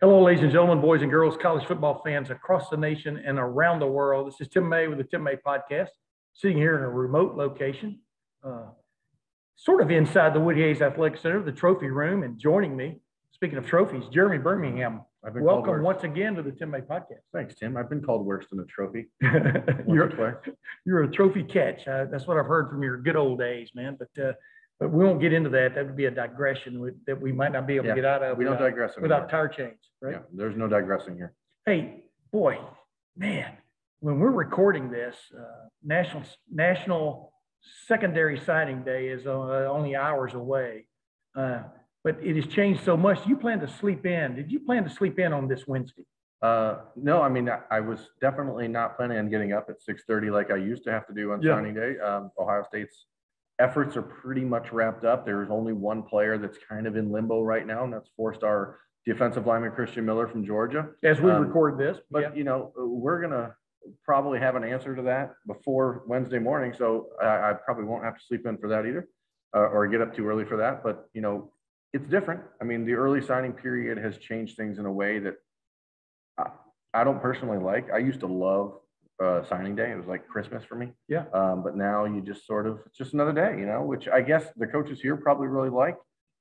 Hello, ladies and gentlemen, boys and girls, college football fans across the nation and around the world. This is Tim May with the Tim May Podcast, sitting here in a remote location, uh, sort of inside the Woody Hayes Athletic Center, the trophy room. And joining me, speaking of trophies, Jeremy Birmingham. Welcome once again to the Tim May Podcast. Thanks, Tim. I've been called worse than a trophy. you're, you're a trophy catch. Uh, that's what I've heard from your good old days, man. But uh, but we won't get into that. That would be a digression that we might not be able Yeah, to get out of. We don't without- digress. Without tire chains, right? Yeah, there's no digressing here. Hey, boy, man, when we're recording this, uh, National, National Secondary Signing Day is uh, only hours away. Uh, But it has changed so much. You plan to sleep in. Did you plan to sleep in on this Wednesday? Uh, no, I mean, I, I was definitely not planning on getting up at six thirty like I used to have to do on Yeah. signing day. Um, Ohio State's efforts are pretty much wrapped up. There's only one player that's kind of in limbo right now, and that's four-star defensive lineman Christen Miller from Georgia. As we Um, record this, But yeah, you know, we're gonna probably have an answer to that before Wednesday morning, so I, I probably won't have to sleep in for that either, uh, or get up too early for that. But you know, it's different. I mean, the early signing period has changed things in a way that I, I don't personally like. I used to love uh, signing day. It was like Christmas for me. Yeah. Um, but now you just sort of it's just another day, you know, which I guess the coaches here probably really like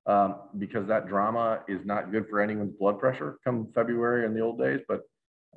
um, because that drama is not good for anyone's blood pressure come February in the old days. But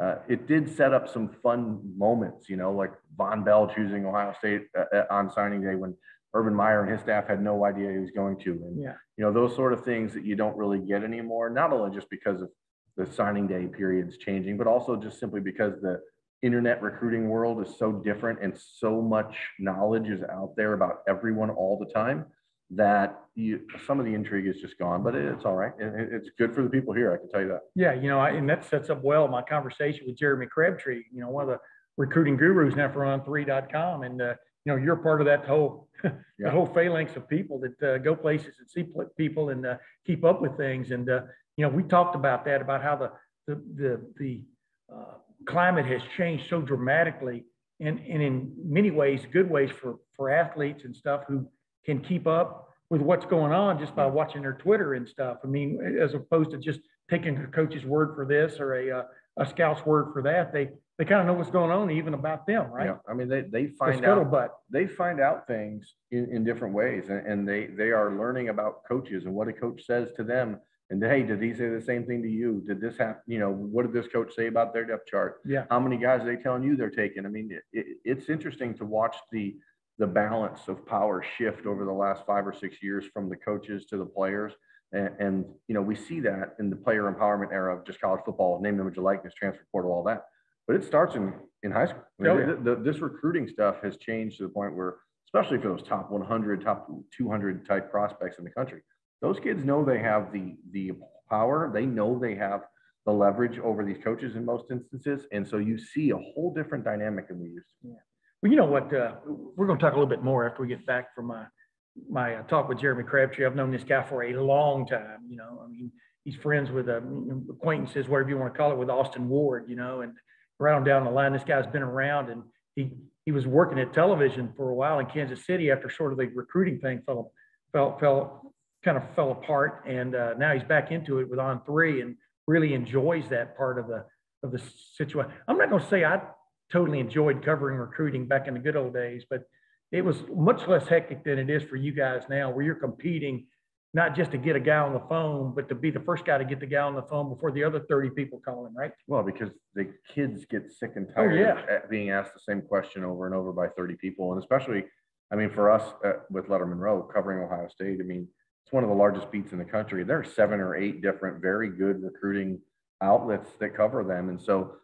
uh, it did set up some fun moments, you know, like Vonn Bell choosing Ohio State uh, uh, on signing day when Urban Meyer and his staff had no idea he was going to. And, yeah. you know, those sort of things that you don't really get anymore, not only just because of the signing day periods changing, but also just simply because the internet recruiting world is so different and so much knowledge is out there about everyone all the time that you, some of the intrigue is just gone, but it's all right. It- it- it's good for the people here. I can tell you that. Yeah, you know, I- and that sets up well my conversation with Jeremy Crabtree, you know, one of the recruiting gurus now for on3.com. And, uh, you know, you're part of that whole, Yeah. the whole phalanx of people that uh, go places and see pl- people and uh, keep up with things. And, uh, you know, we talked about that, about how the, the, the, the uh, climate has changed so dramatically and, and in many ways, good ways for, for athletes and stuff who can keep up with what's going on just by watching their Twitter and stuff. I mean, as opposed to just taking a coach's word for this or a, uh, a scout's word for that, they, they kind of know what's going on even about them, right? Yeah, I mean, they, they The find out, scuttlebutt. they find out things in, in different ways and, and they, they are learning about coaches and what a coach says to them. And hey, did he say the same thing to you? Did this happen? You know, what did this coach say about their depth chart? Yeah. How many guys are they telling you they're taking? I mean, it, it, it's interesting to watch the, the balance of power shift over the last five or six years from the coaches to the players. And, and, you know, we see that in the player empowerment era of just college football, name, image, likeness, transfer portal, all that. But it starts in, in high school. I mean, Oh, yeah. the- the- this recruiting stuff has changed to the point where, especially for those top 100, top 200 type prospects in the country, those kids know they have the, the power. They know they have the leverage over these coaches in most instances. And so you see a whole different dynamic than we used to. Well, you know what, uh, we're going to talk a little bit more after we get back from my, my uh, talk with Jeremy Crabtree. I've known this guy for a long time, you know, I mean, he's friends with, uh, acquaintances, whatever you want to call it, with Austin Ward, you know, and right on down the line, this guy's been around and he, he was working at television for a while in Kansas City after sort of the recruiting thing fell, fell, fell, kind of fell apart. And, uh, now he's back into it with on three and really enjoys that part of the, of the situation. I'm not going to say I totally enjoyed covering recruiting back in the good old days, but it was much less hectic than it is for you guys now, where you're competing not just to get a guy on the phone, but to be the first guy to get the guy on the phone before the other 30 people call him, right? Well, because the kids get sick and Oh, tired yeah. of being asked the same question over and over by 30 people. And especially, I mean, for us uh, with Lettermen Row covering Ohio State, I mean, it's one of the largest beats in the country. There are seven or eight different very good recruiting outlets that cover them. And so,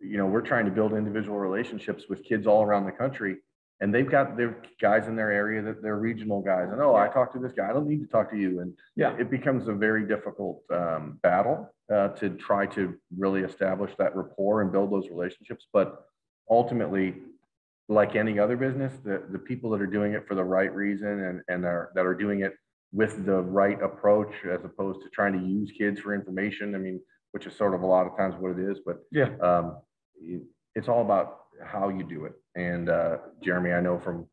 you know, we're trying to build individual relationships with kids all around the country. And they've got their guys in their area that they're regional guys. And oh, I talked to this guy. I don't need to talk to you. And Yeah. it becomes a very difficult um, battle uh, to try to really establish that rapport and build those relationships. But ultimately, like any other business, the, the people that are doing it for the right reason and, and are, that are doing it with the right approach as opposed to trying to use kids for information, I mean, which is sort of a lot of times what it is, but Yeah. um, it's all about how you do it. And uh, Jeremy, I know from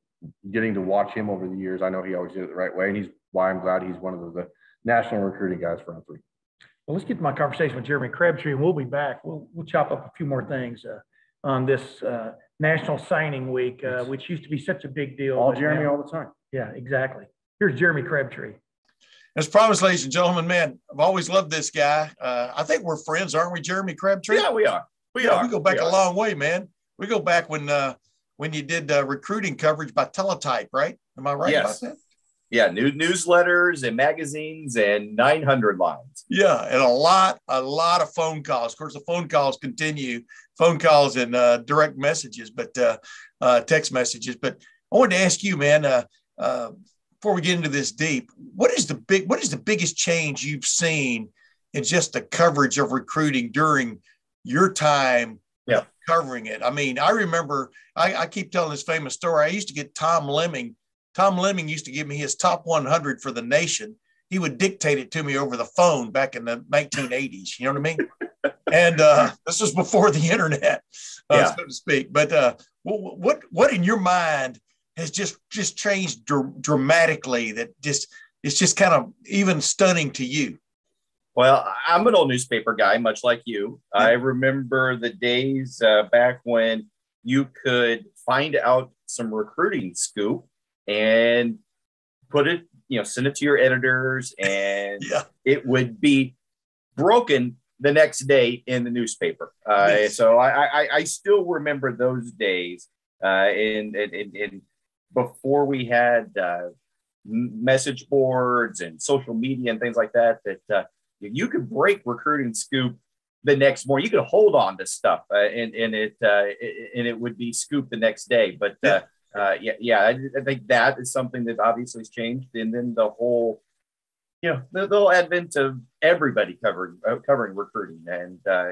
getting to watch him over the years, I know he always did it the right way. And he's why I'm glad he's one of the, the national recruiting guys for On3. Well, let's get to my conversation with Jeremy Crabtree and we'll be back. We'll, we'll chop up a few more things uh, on this uh, National Signing Week, uh, which used to be such a big deal. All Jeremy now- all the time. Yeah, exactly. Here's Jeremy Crabtree. As promised, ladies and gentlemen, man, I've always loved this guy. Uh, I think we're friends, aren't we, Jeremy Crabtree? Yeah, we are. We Yeah, are. we go back We a long way, man. We go back when uh, when you did uh, recruiting coverage by teletype, right? Am I right Yes. about that? Yeah, new newsletters and magazines and 900 lines. Yeah, and a lot, a lot of phone calls. Of course, the phone calls continue, phone calls and uh, direct messages, but uh, uh, text messages. But I wanted to ask you, man, uh, uh, before we get into this deep, what is the big, what is the biggest change you've seen in just the coverage of recruiting during your time Yeah. covering it? I mean, I remember, I, I keep telling this famous story. I used to get Tom Lemming. Tom Lemming used to give me his top 100 for the nation he would dictate it to me over the phone back in the 1980s. You know what I mean? and uh, this was before the internet, uh, Yeah. so to speak. But uh, what, what what in your mind has just just changed dr- dramatically? That just it's just kind of even stunning to you. Well, I'm an old newspaper guy, much like you. I remember the days uh, back when you could find out some recruiting scoop and put it, you know, send it to your editors, and Yeah, it would be broken the next day in the newspaper. Uh, Yes. So I, I, I still remember those days. Uh, in, in, in before we had uh, message boards and social media and things like that, that uh, you could break recruiting scoop the next morning. You could hold on to stuff, uh, and and it uh, it- and it would be scoop the next day. But uh, uh, yeah, yeah, I, I think that is something that obviously has changed, and then the whole, you know, the, the whole advent of everybody covering uh, covering recruiting, and uh,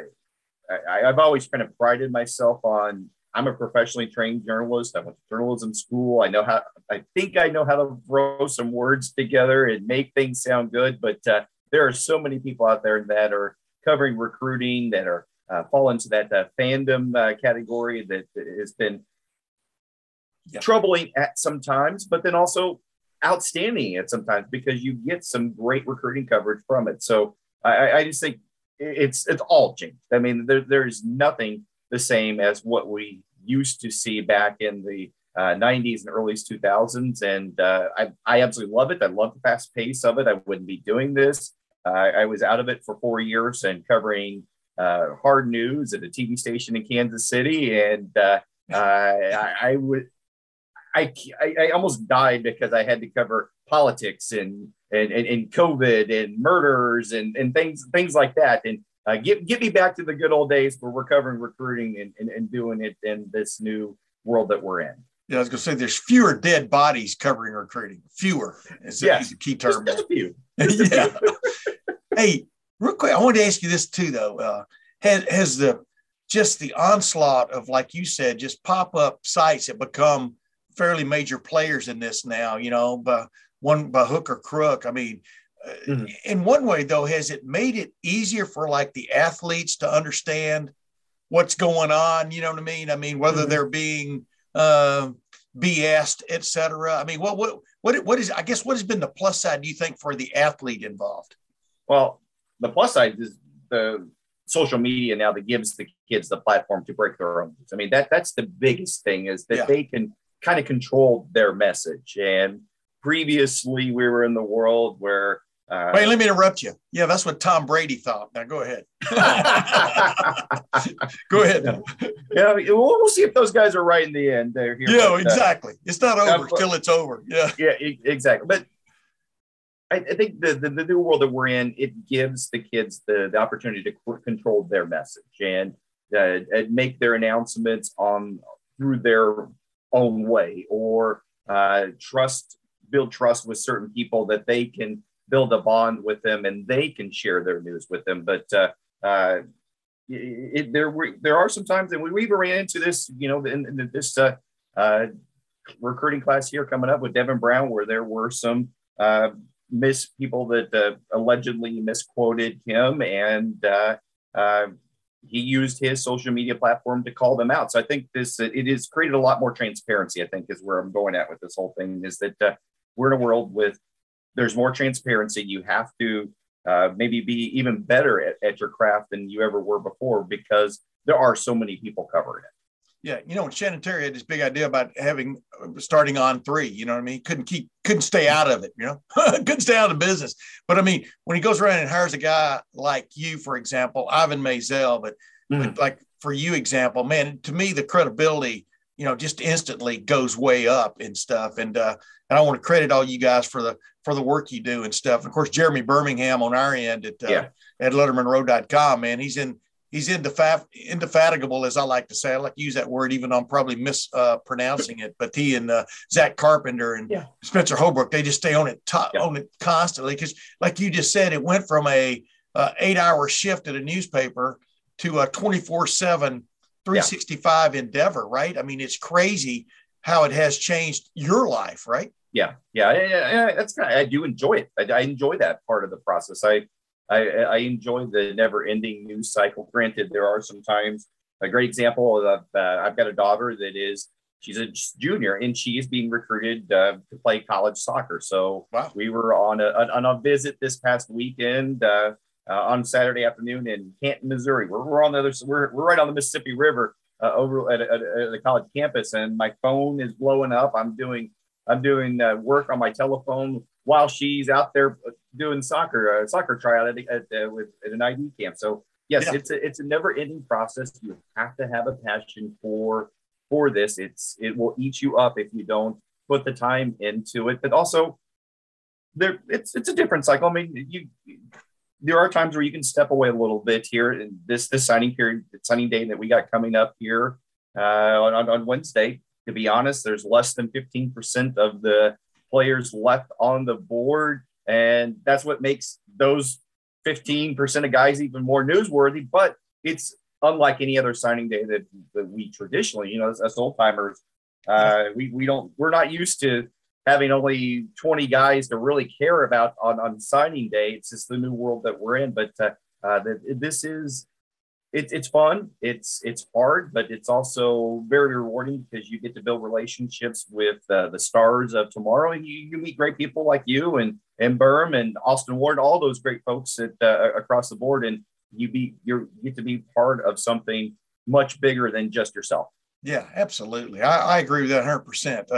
I, I've always kind of prided myself on. I'm a professionally trained journalist. I went to journalism school. I know how. I think I know how to throw some words together and make things sound good. But uh, there are so many people out there that are covering recruiting that are uh, fall into that uh, fandom uh, category that has been Yeah. troubling at sometimes, but then also outstanding at sometimes because you get some great recruiting coverage from it. So I, I- just think it's it's all changed. I mean, there, there's nothing the same as what we used to see back in the uh, 90s and early 2000s. And uh, I, I absolutely love it. I love the fast pace of it. I wouldn't be doing this. Uh, I was out of it for four years and covering uh, hard news at a TV station in Kansas City. And uh, I, I would, I, I, I almost died because I had to cover politics and, and, and, and COVID and murders and, and things, things like that. And uh, get, get me back to the good old days where we're covering recruiting and, and, and doing it in this new world that we're in. yeah. I was going to say there's fewer dead bodies covering recruiting. Fewer is, Yeah. the key Just, term. just a few. yeah. hey, real quick, I wanted to ask you this too, though. Uh, has, has the just the onslaught of, like you said, just pop up sites that become fairly major players in this now? You know, by one by hook or crook. I mean, Mhm. in one way, though, has it made it easier for like the athletes to understand what's going on? You know what I mean? I mean, whether Mhm. they're being uh, BS'd, et cetera. I mean, what what what what is? I guess what has been the plus side? Do you think for the athlete involved? Well, the plus side is the social media now that gives the kids the platform to break their own news. I mean, that that's the biggest thing is that Yeah. they can kind of control their message. And previously, we were in the world where. Uh, Wait, let me interrupt you. Yeah, that's what Tom Brady thought. Now go ahead. go ahead. yeah, we'll, we'll see if those guys are right in the end. They're here. Yeah, but, uh, exactly. It's not over till it's over. Yeah. yeah, exactly. But I, I think the, the the new world that we're in, it gives the kids the, the opportunity to control their message and, uh, and make their announcements on through their own way, or uh, trust, build trust with certain people that they can build a bond with them, and they can share their news with them. But uh, uh, it, there were there are some times, and we, even ran into this, you know, in, in this. Uh, uh, recruiting class here coming up with Devin Brown, where there were some uh, miss people that uh, allegedly misquoted him, and he used his social media platform to call them out. So I think this it has created a lot more transparency. I think is where I'm going at with this whole thing is that we're in a world with there's more transparency. You have to uh, maybe be even better at, at your craft than you ever were before because there are so many people covering it. Yeah, you know, Shannon Terry had this big idea about having starting on three. You know what I mean? Couldn't keep, couldn't stay out of it. You know, couldn't stay out of business. But I mean, when he goes around and hires a guy like you, for example, Ivan Maisel, but, mm. but like for you, example, man, to me, the credibility, you know, just instantly goes way up and stuff. And uh, and I want to credit all you guys for the for the work you do and stuff. And of course, Jeremy Birmingham on our end at uh, yeah. at LettermenRow.com, man, he's in he's indefat- indefatigable, as I like to say. I like to use that word, even though I'm probably mispronouncing uh, it. But he and uh, Zach Carpenter and yeah. Spencer Holbrook, they just stay on it, top, yeah. on it constantly. Because, like you just said, it went from a uh, eight hour shift at a newspaper to a 24 7, 365 yeah. endeavor, right? I mean, it's crazy how it has changed your life, right? Yeah, yeah, yeah. That's kind of, I do enjoy it. I, I enjoy that part of the process. I I, I enjoy the never-ending news cycle. Granted, there are some times. A great example of uh, I've got a daughter that is she's a junior and she is being recruited uh, to play college soccer. So wow. we were on a, on a visit this past weekend uh, uh, on Saturday afternoon in Canton, Missouri. We're, we're on the other we're, we're right on the Mississippi River uh, over at, at, at, the college campus, and my phone is blowing up. I'm doing I'm doing uh, work on my telephone while she's out there doing soccer, uh, soccer tryout at, at, uh, with, at an ID camp. So yes, yeah. it's a, it's a never ending process. You have to have a passion for, for this. It's, it will eat you up if you don't put the time into it, but also there it's, it's a different cycle. I mean, you, there are times where you can step away a little bit here in this, this signing period, signing day that we got coming up here uh, on, on Wednesday. To be honest, there's less than 15% of the players left on the board. And that's what makes those 15% of guys even more newsworthy. But it's unlike any other signing day that, that we traditionally, you know, as, as old timers, uh, we, we don't, we're not used to having only 20 guys to really care about on, on signing day. It's just the new world that we're in. But uh, uh, this is it's it's fun. It's it's hard, but it's also very rewarding because you get to build relationships with uh, the stars of tomorrow, and you, you meet great people like you and and Berm and Austin Ward, all those great folks that uh, across the board, and you be you get to be part of something much bigger than just yourself. Yeah, absolutely. I, I agree with that 100. Uh, percent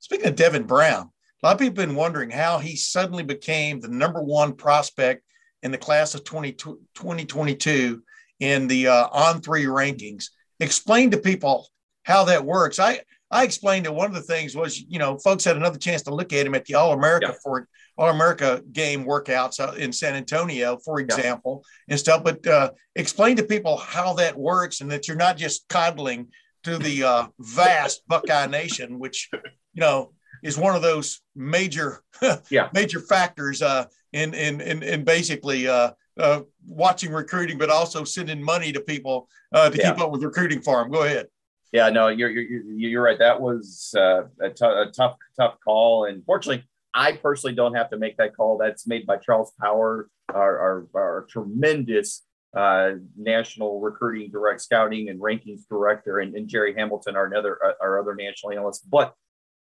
Speaking of Devin Brown, a lot of people have been wondering how he suddenly became the number one prospect in the class of 20, 2022 in the uh, on three rankings. Explain to people how that works. I I explained that one of the things was you know folks had another chance to look at him at the All America yeah. for All America game workouts in San Antonio, for example, yeah. and stuff. But uh, explain to people how that works and that you're not just coddling to the uh, vast Buckeye Nation, which you know is one of those major yeah. major factors uh, in, in in in basically uh, uh, watching recruiting, but also sending money to people uh, to yeah. keep up with recruiting for them. Go ahead. Yeah, no, you're you're, you're right. That was uh, a, t- a tough tough call, and fortunately, I personally don't have to make that call. That's made by Charles Power, our our, our tremendous uh, national recruiting direct scouting and rankings director, and, and Jerry Hamilton, our another uh, our other national analyst. But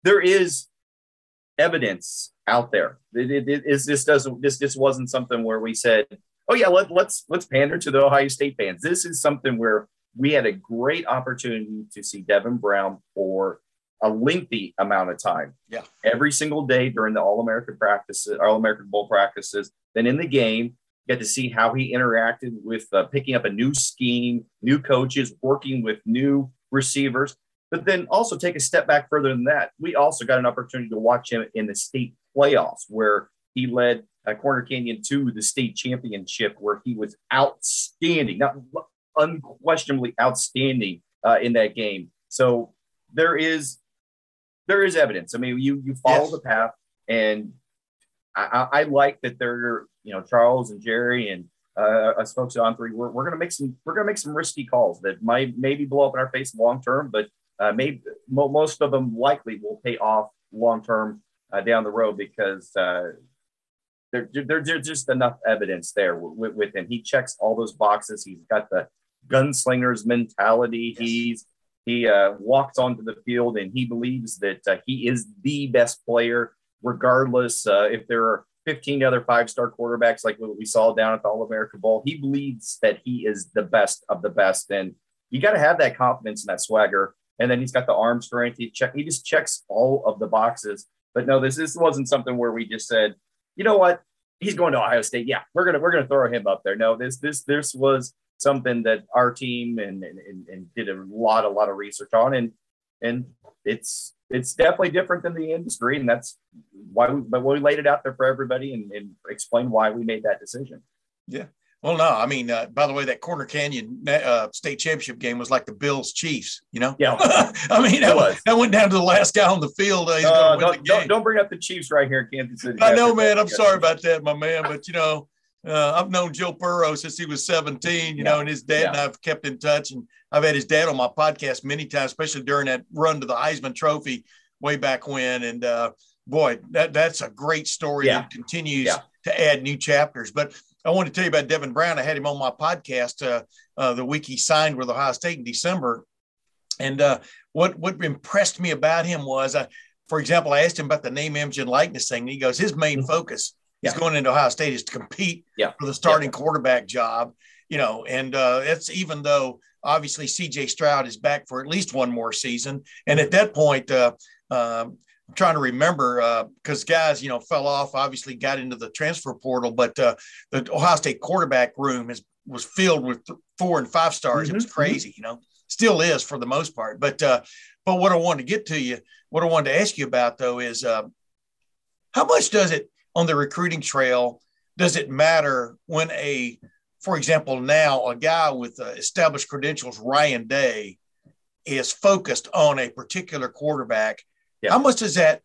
there is evidence out there. It, it, it is this doesn't this this wasn't something where we said oh yeah, let, let's let's pander to the Ohio State fans. This is something where we had a great opportunity to see Devin Brown for a lengthy amount of time. Yeah. Every single day during the All American practices, All American Bowl practices. Then in the game, get to see how he interacted with uh, picking up a new scheme, new coaches, working with new receivers. But then also take a step back further than that. We also got an opportunity to watch him in the state playoffs where he led uh, Corner Canyon to the state championship, where he was outstanding, not unquestionably outstanding uh, in that game. So there is there is evidence. I mean, you you follow yes. the path, and I, I, like that they're you know Charles and Jerry and uh, us folks on three. We're, we're gonna make some we're gonna make some risky calls that might maybe blow up in our face long term, but uh, maybe most of them likely will pay off long term uh, down the road because uh, there, there, there's just enough evidence there with, with, him. He checks all those boxes. He's got the gunslinger's mentality. Yes. He's he uh, walks onto the field and he believes that uh, he is the best player, regardless uh, if there are 15 other five star quarterbacks like what we saw down at the All America Bowl. He believes that he is the best of the best. And you got to have that confidence and that swagger. And then he's got the arm strength. He check he just checks all of the boxes. But no, this this wasn't something where we just said, you know what, he's going to Ohio State. Yeah, we're gonna we're gonna throw him up there. No, this this this was something that our team and and, and did a lot a lot of research on, and and it's it's definitely different than the industry, and that's why we but we laid it out there for everybody and, and explained why we made that decision. Yeah. Well, no, I mean, uh, by the way, that Corner Canyon uh, state championship game was like the Bills Chiefs, you know? Yeah. I mean, that, was. that went down to the last guy on the field. Uh, uh don't, don't, don't, bring up the Chiefs right here in Kansas City. I know, man. I'm sorry about that, my man. But, you know, uh, I've known Joe Burrow since he was 17, you yeah. know, and his dad yeah. and I've kept in touch. And I've had his dad on my podcast many times, especially during that run to the Heisman Trophy way back when. And uh, boy, that that's a great story yeah. that continues to add new chapters. But I want to tell you about Devin Brown. I had him on my podcast uh, uh, the week he signed with Ohio State in December. And uh, what what impressed me about him was, uh, for example, I asked him about the name, image, and likeness thing. And he goes, his main mm-hmm. focus yeah. is going into Ohio State is to compete yeah. for the starting yeah. quarterback job. You know, and uh, that's even though obviously C.J. Stroud is back for at least one more season. And at that point, uh, um, I'm trying to remember because uh, guys, you know, fell off. Obviously, got into the transfer portal, but uh, the Ohio State quarterback room is was filled with four and five stars. Mm-hmm. It was mm-hmm. crazy, you know, still is for the most part. But uh, but what I wanted to get to you, what I wanted to ask you about though is uh, how much does it on the recruiting trail does it matter when a, for example, now a guy with uh, established credentials, Ryan Day, is focused on a particular quarterback? Yeah. How much does that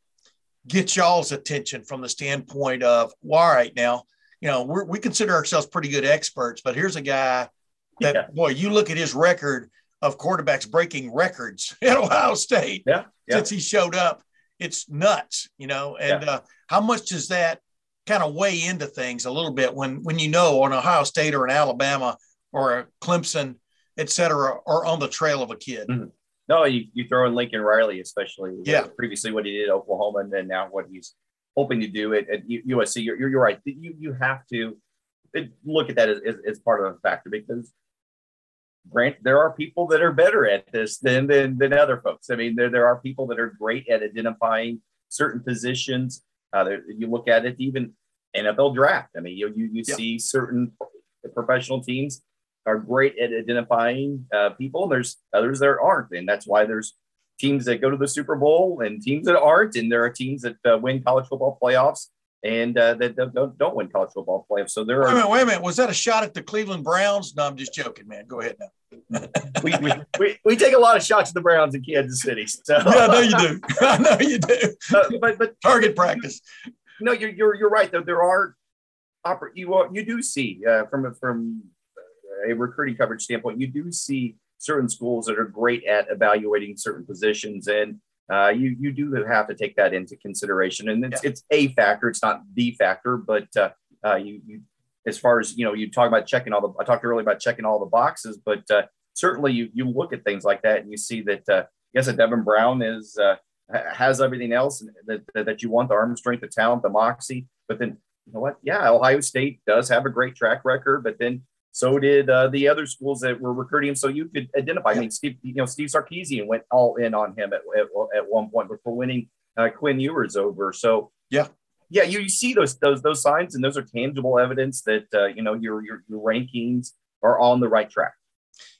get y'all's attention from the standpoint of, well, all right, now, you know, we consider ourselves pretty good experts, but here's a guy that, yeah. boy, you look at his record of quarterbacks breaking records at Ohio State yeah. since he showed up. It's nuts, you know. And uh, how much does that kind of weigh into things a little bit when when you know on Ohio State or an Alabama or a Clemson, et cetera, are on the trail of a kid? Mm-hmm. No, you, you throw in Lincoln Riley, especially yeah. previously what he did at Oklahoma and then now what he's hoping to do at, at USC. You're, you're, right. You, you have to look at that as, as, as part of a factor because grant there are people that are better at this than, than, than other folks. I mean, there, there are people that are great at identifying certain positions. Uh, there, you look at it, even NFL draft. I mean, you, you, you yeah. see certain professional teams are great at identifying uh, people, and there's others that aren't, and that's why there's teams that go to the Super Bowl and teams that aren't, and there are teams that uh, win college football playoffs and uh, that don't, don't win college football playoffs. So there wait are. Wait a minute, wait a minute. Was that a shot at the Cleveland Browns? No, I'm just joking, man. Go ahead now. we, we, we, we, take a lot of shots at the Browns in Kansas City. So. Yeah, I know you do. I know you do. Uh, but but target practice. No, you're you're you're right though. There are, oper- you you do see uh, from from a recruiting coverage standpoint, you do see certain schools that are great at evaluating certain positions, and uh, you you do have to take that into consideration. And it's, yeah. it's a factor; it's not the factor, but uh, uh, you, you as far as you know, you talk about checking all the. I talked earlier about checking all the boxes, but uh, certainly you you look at things like that and you see that. Uh, yes, a Devin Brown is uh, has everything else that, that, that you want: the arm strength, the talent, the moxie. But then you know what? Yeah, Ohio State does have a great track record, but then so did uh, the other schools that were recruiting him. So you could identify. I mean, Steve, you know, Steve Sarkisian went all in on him at, at, at one point before winning uh, Quinn Ewers over. So yeah, yeah, you, you see those those those signs, and those are tangible evidence that uh, you know your, your your rankings are on the right track.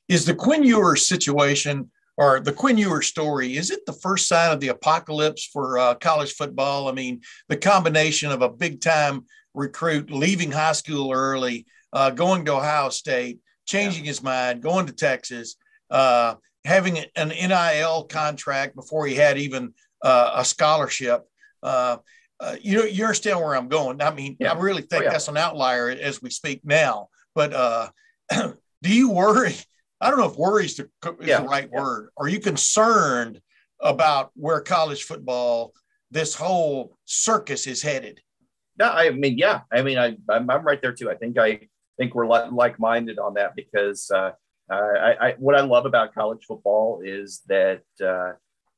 Is the Quinn Ewers situation or the Quinn Ewers story? Is it the first sign of the apocalypse for uh, college football? I mean, the combination of a big time recruit leaving high school early uh, going to Ohio State, changing yeah. his mind, going to Texas, uh, having an NIL contract before he had even uh, a scholarship. Uh, uh, you you understand where I'm going? I mean, yeah. I really think oh, yeah. that's an outlier as we speak now. But uh, do you worry? I don't know if worry is the, is the right word. Are you concerned about where college football, this whole circus is headed? No, I mean, yeah. I mean, I, I'm, I'm right there too. I think I think we're like minded on that because uh, I, I, what I love about college football is that uh,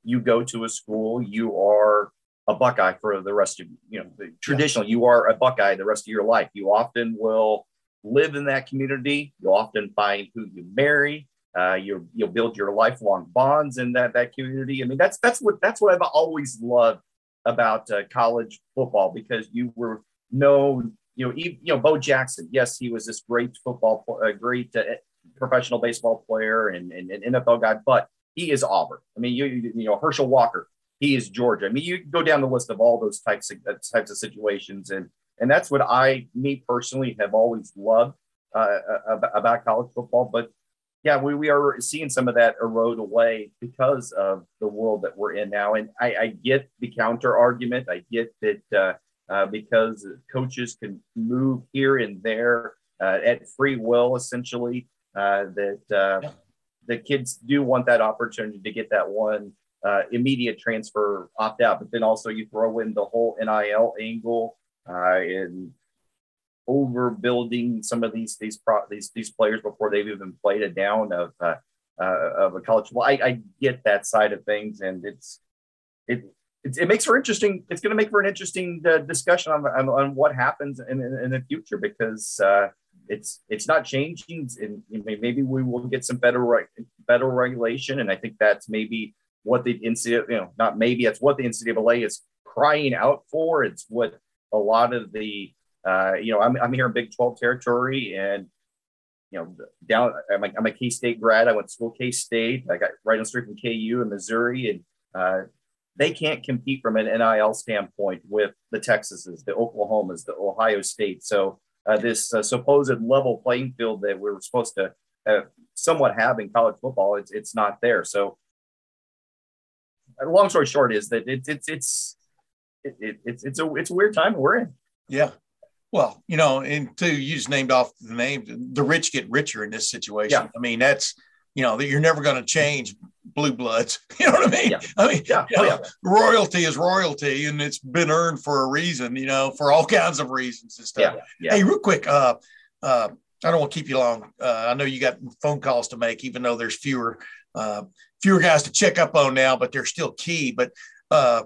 you go to a school, you are a Buckeye for the rest of you know traditionally you are a Buckeye the rest of your life. You often will live in that community. You'll often find who you marry. Uh, you you'll build your lifelong bonds in that that community. I mean that's that's what that's what I've always loved about uh, college football because you were known. You know, you, you know, Bo Jackson. Yes, he was this great football, a uh, great uh, professional baseball player and, and, and NFL guy, but he is Auburn. I mean, you you know Herschel Walker, he is Georgia. I mean, you go down the list of all those types of uh, types of situations, and and that's what I, me personally, have always loved uh, uh about college football. But yeah, we, we are seeing some of that erode away because of the world that we're in now. And I, I get the counter argument. I get that uh, uh, because coaches can move here and there uh, at free will, essentially, uh, that yeah the kids do want that opportunity to get that one uh, immediate transfer opt out. But then also you throw in the whole NIL angle uh, and overbuilding some of these these pro- these these players before they've even played a down of uh, uh, of a college. Well, I, I get that side of things, and it's it. It, it makes for interesting. It's going to make for an interesting uh, discussion on, on, on what happens in, in, in, the future because uh, it's it's not changing. And maybe we will get some better better regulation. And i think that's maybe what the NCAA, you know not maybe that's what the ncaa is crying out for. It's what a lot of the uh, you know I'm, I'm here in big 12 territory and you know down i'm a, I'm a k-state grad. I went to school k-state. I got right on the street from ku in missouri and uh, they can't compete from an nil standpoint with the texases the oklahomas the ohio state so uh, this uh, supposed level playing field that we are supposed to uh, somewhat have in college football. It's it's not there. So, long story short is that it's it's it's it, it's it's a it's a weird time we're in. Yeah. Well, you know, and two, you just named off the name. The rich get richer in this situation. Yeah. I mean, that's you know that you're never going to change blue bloods. You know what I mean? Yeah. I mean, yeah. You know, yeah. royalty is royalty, and it's been earned for a reason. You know, for all kinds of reasons and stuff. Yeah. yeah. Hey, real quick, uh, uh, I don't want to keep you long. Uh, I know you got phone calls to make, even though there's fewer uh, fewer guys to check up on now, but they're still key. But uh,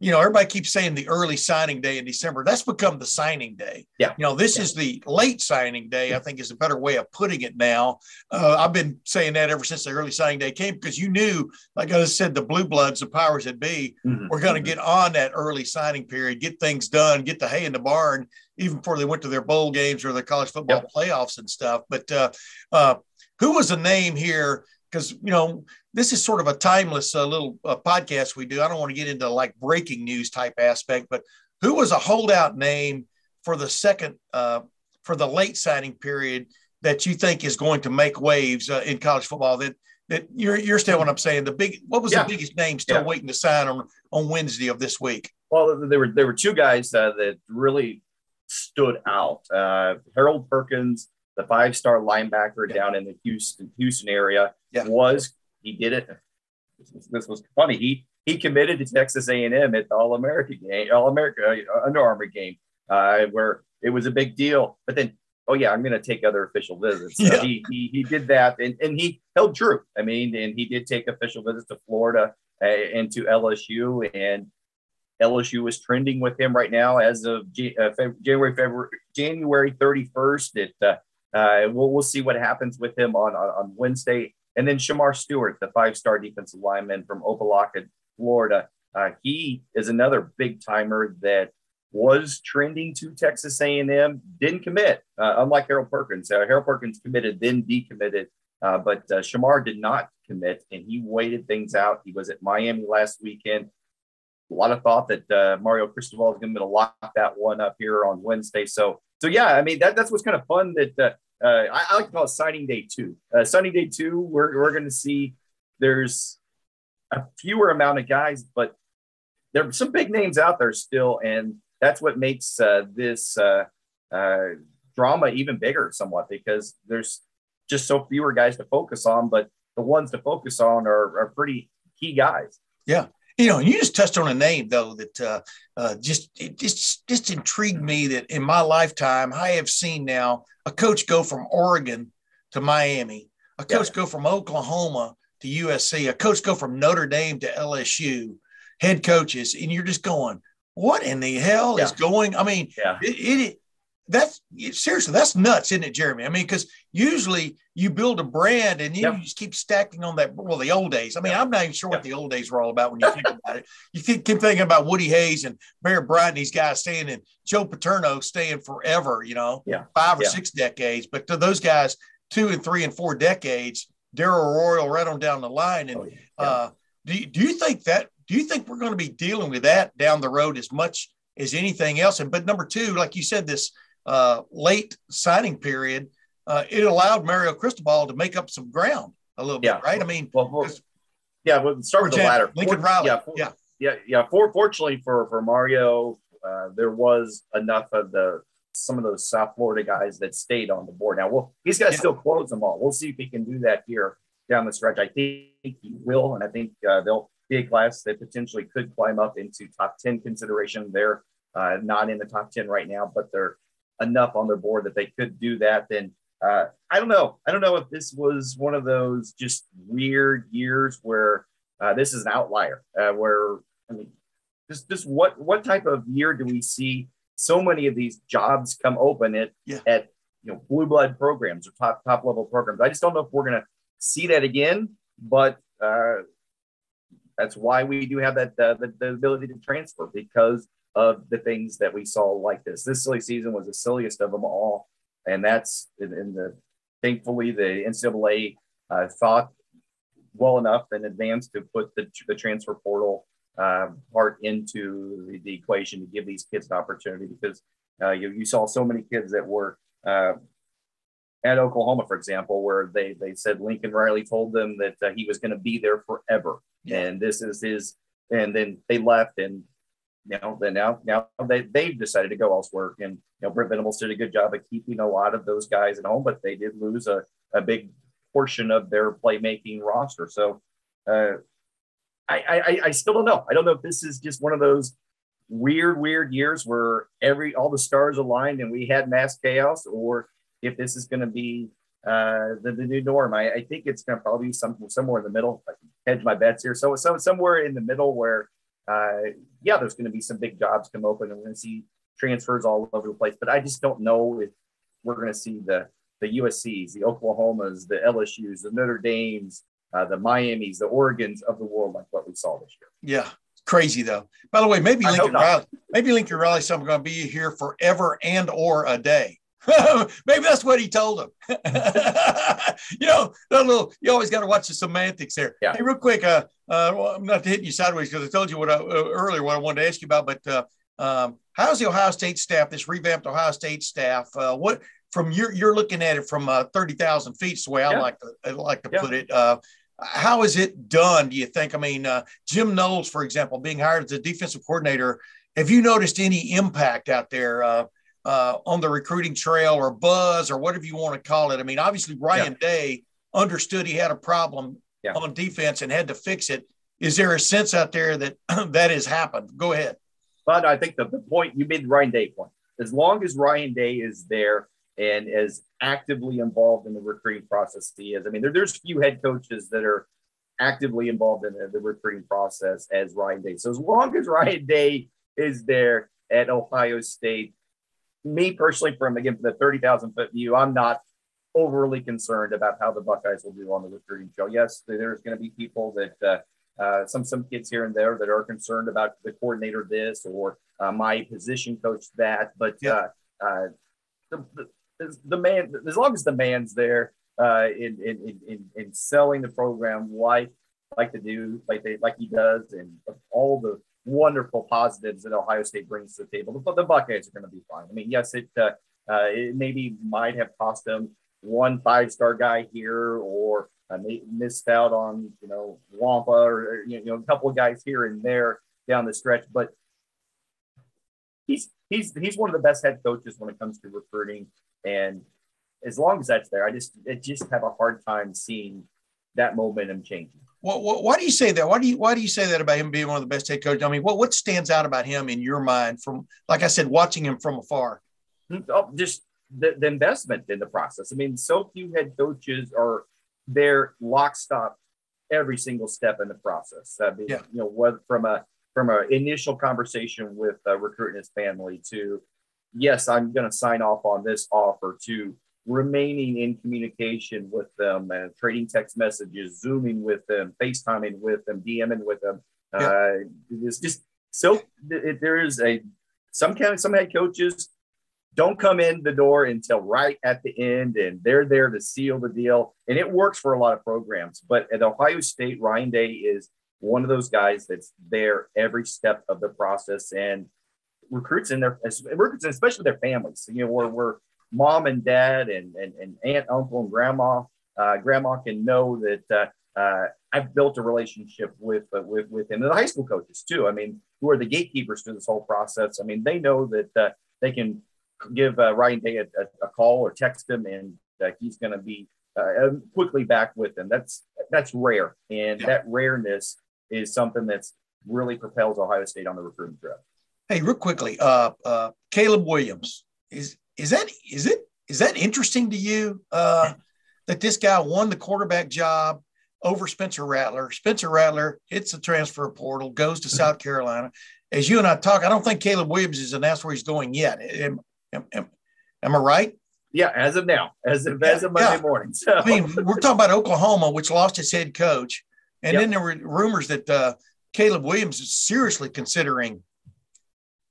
you know, everybody keeps saying the early signing day in December. That's become the signing day. Yeah. You know, this yeah. is the late signing day, I think is a better way of putting it now. Uh, I've been saying that ever since the early signing day came because you knew, like I said, the blue bloods, the powers that be, mm-hmm. were going to get on that early signing period, get things done, get the hay in the barn, even before they went to their bowl games or their college football yep. playoffs and stuff. But uh, uh, who was a name here? Because, you know, this is sort of a timeless uh, little uh, podcast we do. I don't want to get into like breaking news type aspect, but who was a holdout name for the second uh, for the late signing period that you think is going to make waves uh, in college football? That that you're you're still what I'm saying. The big what was yeah. the biggest name still yeah. waiting to sign on on Wednesday of this week? Well, there were there were two guys uh, that really stood out. Uh, Harold Perkins, the five star linebacker yeah. down in the Houston Houston area, was he did it. This was funny. He he committed to Texas A&M at the All America game, All America uh, Under Armour game, uh, where it was a big deal. But then, oh yeah, I'm going to take other official visits. So yeah. he, he he did that, and, and he held true. I mean, and he did take official visits to Florida uh, and to LSU, and LSU is trending with him right now as of G, uh, January February January 31st. It uh, we'll we'll see what happens with him on on, on Wednesday. And then Shemar Stewart, the five-star defensive lineman from Opa-locka, Florida. Uh, he is another big timer that was trending to Texas A&M, didn't commit, uh, unlike Harold Perkins. Uh, Harold Perkins committed, then decommitted, uh, but uh, Shemar did not commit, and he waited things out. He was at Miami last weekend. A lot of thought that uh, Mario Cristobal is going to lock that one up here on Wednesday. So, so yeah, I mean that, that's what's kind of fun that uh, uh, I, I, like to call it signing day two. Uh, signing day two, we're, we're going to see there's a fewer amount of guys, but there are some big names out there still. And that's what makes uh, this uh, uh, drama even bigger somewhat because there's just so fewer guys to focus on, but the ones to focus on are, are pretty key guys. Yeah. You know, you just touched on a name though that uh, uh, just it just just intrigued me that in my lifetime I have seen now a coach go from Oregon to Miami, a coach yeah. go from Oklahoma to USC, a coach go from Notre Dame to LSU. head coaches, and you're just going, "What in the hell is going?" I mean, Yeah. it, it that's seriously that's nuts, isn't it, Jeremy? I mean, because usually you build a brand and you Yep. just keep stacking on that. Well, the old days. I mean, I'm not even sure what the old days were all about when you think about it. You keep, keep thinking about Woody Hayes and Bear Bryant, and these guys staying, and Joe Paterno staying forever. You know, Yeah. five or Yeah. six decades. But to those guys, two and three and four decades, Darrell Royal right on down the line. And Oh, yeah. uh, do you, do you think that? Do you think we're going to be dealing with that down the road as much as anything else? And but number two, like you said, this uh, late signing period, uh, it allowed Mario Cristobal to make up some ground a little bit, right? I mean, Well, well, yeah, we'll start with the example, latter. Lincoln Riley, Yeah, for- yeah, yeah, yeah. For fortunately for for Mario, uh, there was enough of the some of those South Florida guys that stayed on the board. Now, well, he's got to Yeah. still close them all. We'll see if he can do that here down the stretch. I think he will, and I think uh, they'll be a class that potentially could climb up into top ten consideration. They're uh, not in the top ten right now, but they're enough on their board that they could do that. Then uh, I don't know. I don't know if this was one of those just weird years where uh, this is an outlier. Uh, where I mean, just just what what type of year do we see so many of these jobs come open at Yeah. at you know blue blood programs or top top level programs? I just don't know if we're gonna see that again. But uh, that's why we do have that uh, the, the ability to transfer because of the things that we saw like this. This silly season was the silliest of them all, and that's in, the thankfully the NCAA uh, thought well enough in advance to put the, the transfer portal uh, part into the, the equation to give these kids an opportunity because uh, you, you saw so many kids that were uh, at Oklahoma, for example, where they they said Lincoln Riley told them that uh, he was going to be there forever, Yeah. and this is his. And then they left, and know, then now now they they've decided to go elsewhere. And you know, Brent Venables did a good job of keeping a lot of those guys at home, but they did lose a, a big portion of their playmaking roster. So uh, I, I I still don't know. I don't know if this is just one of those weird weird years where every all the stars aligned and we had mass chaos, or if this is going to be uh, the, the new norm. I, I think it's going to probably be some, somewhere in the middle. I hedge my bets here. So, so somewhere in the middle where, uh, yeah, there's going to be some big jobs come open and we're going to see transfers all over the place. But I just don't know if we're going to see the the USC's, the Oklahomas, the LSU's, the Notre Dames, uh, the Miami's, the Oregons of the world like what we saw this year. yeah, crazy though. By the way, maybe I Lincoln. Riley, maybe Lincoln Riley, something going to be here forever and or a day. maybe that's what he told him. you know, that little. You always got to watch the semantics there. Yeah. Hey, real quick. Uh, uh, well, I'm not hitting you sideways because I told you what I, uh, earlier what I wanted to ask you about. But uh, um, how's the Ohio State staff? This revamped Ohio State staff. Uh, what from your you're looking at it from uh, thirty thousand feet. Is the way I Yeah. like to I like to Yeah. put it. Uh, how is it done? Do you think? I mean, uh, Jim Knowles, for example, being hired as a defensive coordinator. Have you noticed any impact out there uh, uh, on the recruiting trail or buzz or whatever you want to call it? I mean, obviously Ryan Day understood he had a problem Yeah. on defense and had to fix it. Is there a sense out there that that has happened? Go ahead. But I think the, the point you made the Ryan Day point. As long as Ryan Day is there and is actively involved in the recruiting process, he is. I mean, there, there's few head coaches that are actively involved in the, the recruiting process as Ryan Day. So as long as Ryan Day is there at Ohio State, me personally, from again from the thirty thousand foot view, I'm not overly concerned about how the Buckeyes will do on the recruiting show. Yes, there's going to be people that uh, uh, some some kids here and there that are concerned about the coordinator this or uh, my position coach that, but Yeah. uh, uh, the, the, the man as long as the man's there uh, in, in, in, in selling the program like like to do like they like he does and all the wonderful positives that Ohio State brings to the table. The, the Buckeyes are going to be fine. I mean, yes, it uh, uh, it maybe might have cost them one five star guy here or uh, missed out on you know Wampa or, you know a couple of guys here and there down the stretch, but he's he's he's one of the best head coaches when it comes to recruiting, and as long as that's there, I just I just have a hard time seeing that momentum changing. What, what, why do you say that? Why do you why do you say that about him being one of the best head coaches? I mean, what what stands out about him in your mind from, like I said, watching him from afar? Oh, just the, the investment in the process. I mean, so few head coaches are there lockstop every single step in the process. I mean, Yeah. you know, whether from a from an initial conversation with uh, a recruit and his family to, yes, I'm going to sign off on this offer to remaining in communication with them and trading text messages, zooming with them, FaceTiming with them, DMing with them. Yeah. Uh, it's just so it, there is a some kind of, some head coaches don't come in the door until right at the end and they're there to seal the deal and it works for a lot of programs but at ohio state ryan day is one of those guys that's there every step of the process and recruits in their recruits especially their families you know where we're mom and dad and, and, and aunt, uncle, and grandma, uh, grandma can know that uh, uh, I've built a relationship with, uh, with, with him and the high school coaches too. I mean, who are the gatekeepers to this whole process. I mean, they know that uh, they can give uh, Ryan Day a, a, a, call or text him and he's going to be quickly back with them. That's, that's rare. And yeah. that rareness is something that's really propels Ohio State on the recruiting trail. Hey, real quickly, Caleb Williams is is that is it is that interesting to you uh, that this guy won the quarterback job over Spencer Rattler? Spencer Rattler hits the transfer portal, goes to South Carolina. As you and I talk, I don't think Caleb Williams is announced where he's going yet. Am, am, am, am I right? Yeah, as of now, as of, as of Monday yeah. morning. So. I mean, we're talking about Oklahoma, which lost its head coach, and yep. then there were rumors that uh, Caleb Williams is seriously considering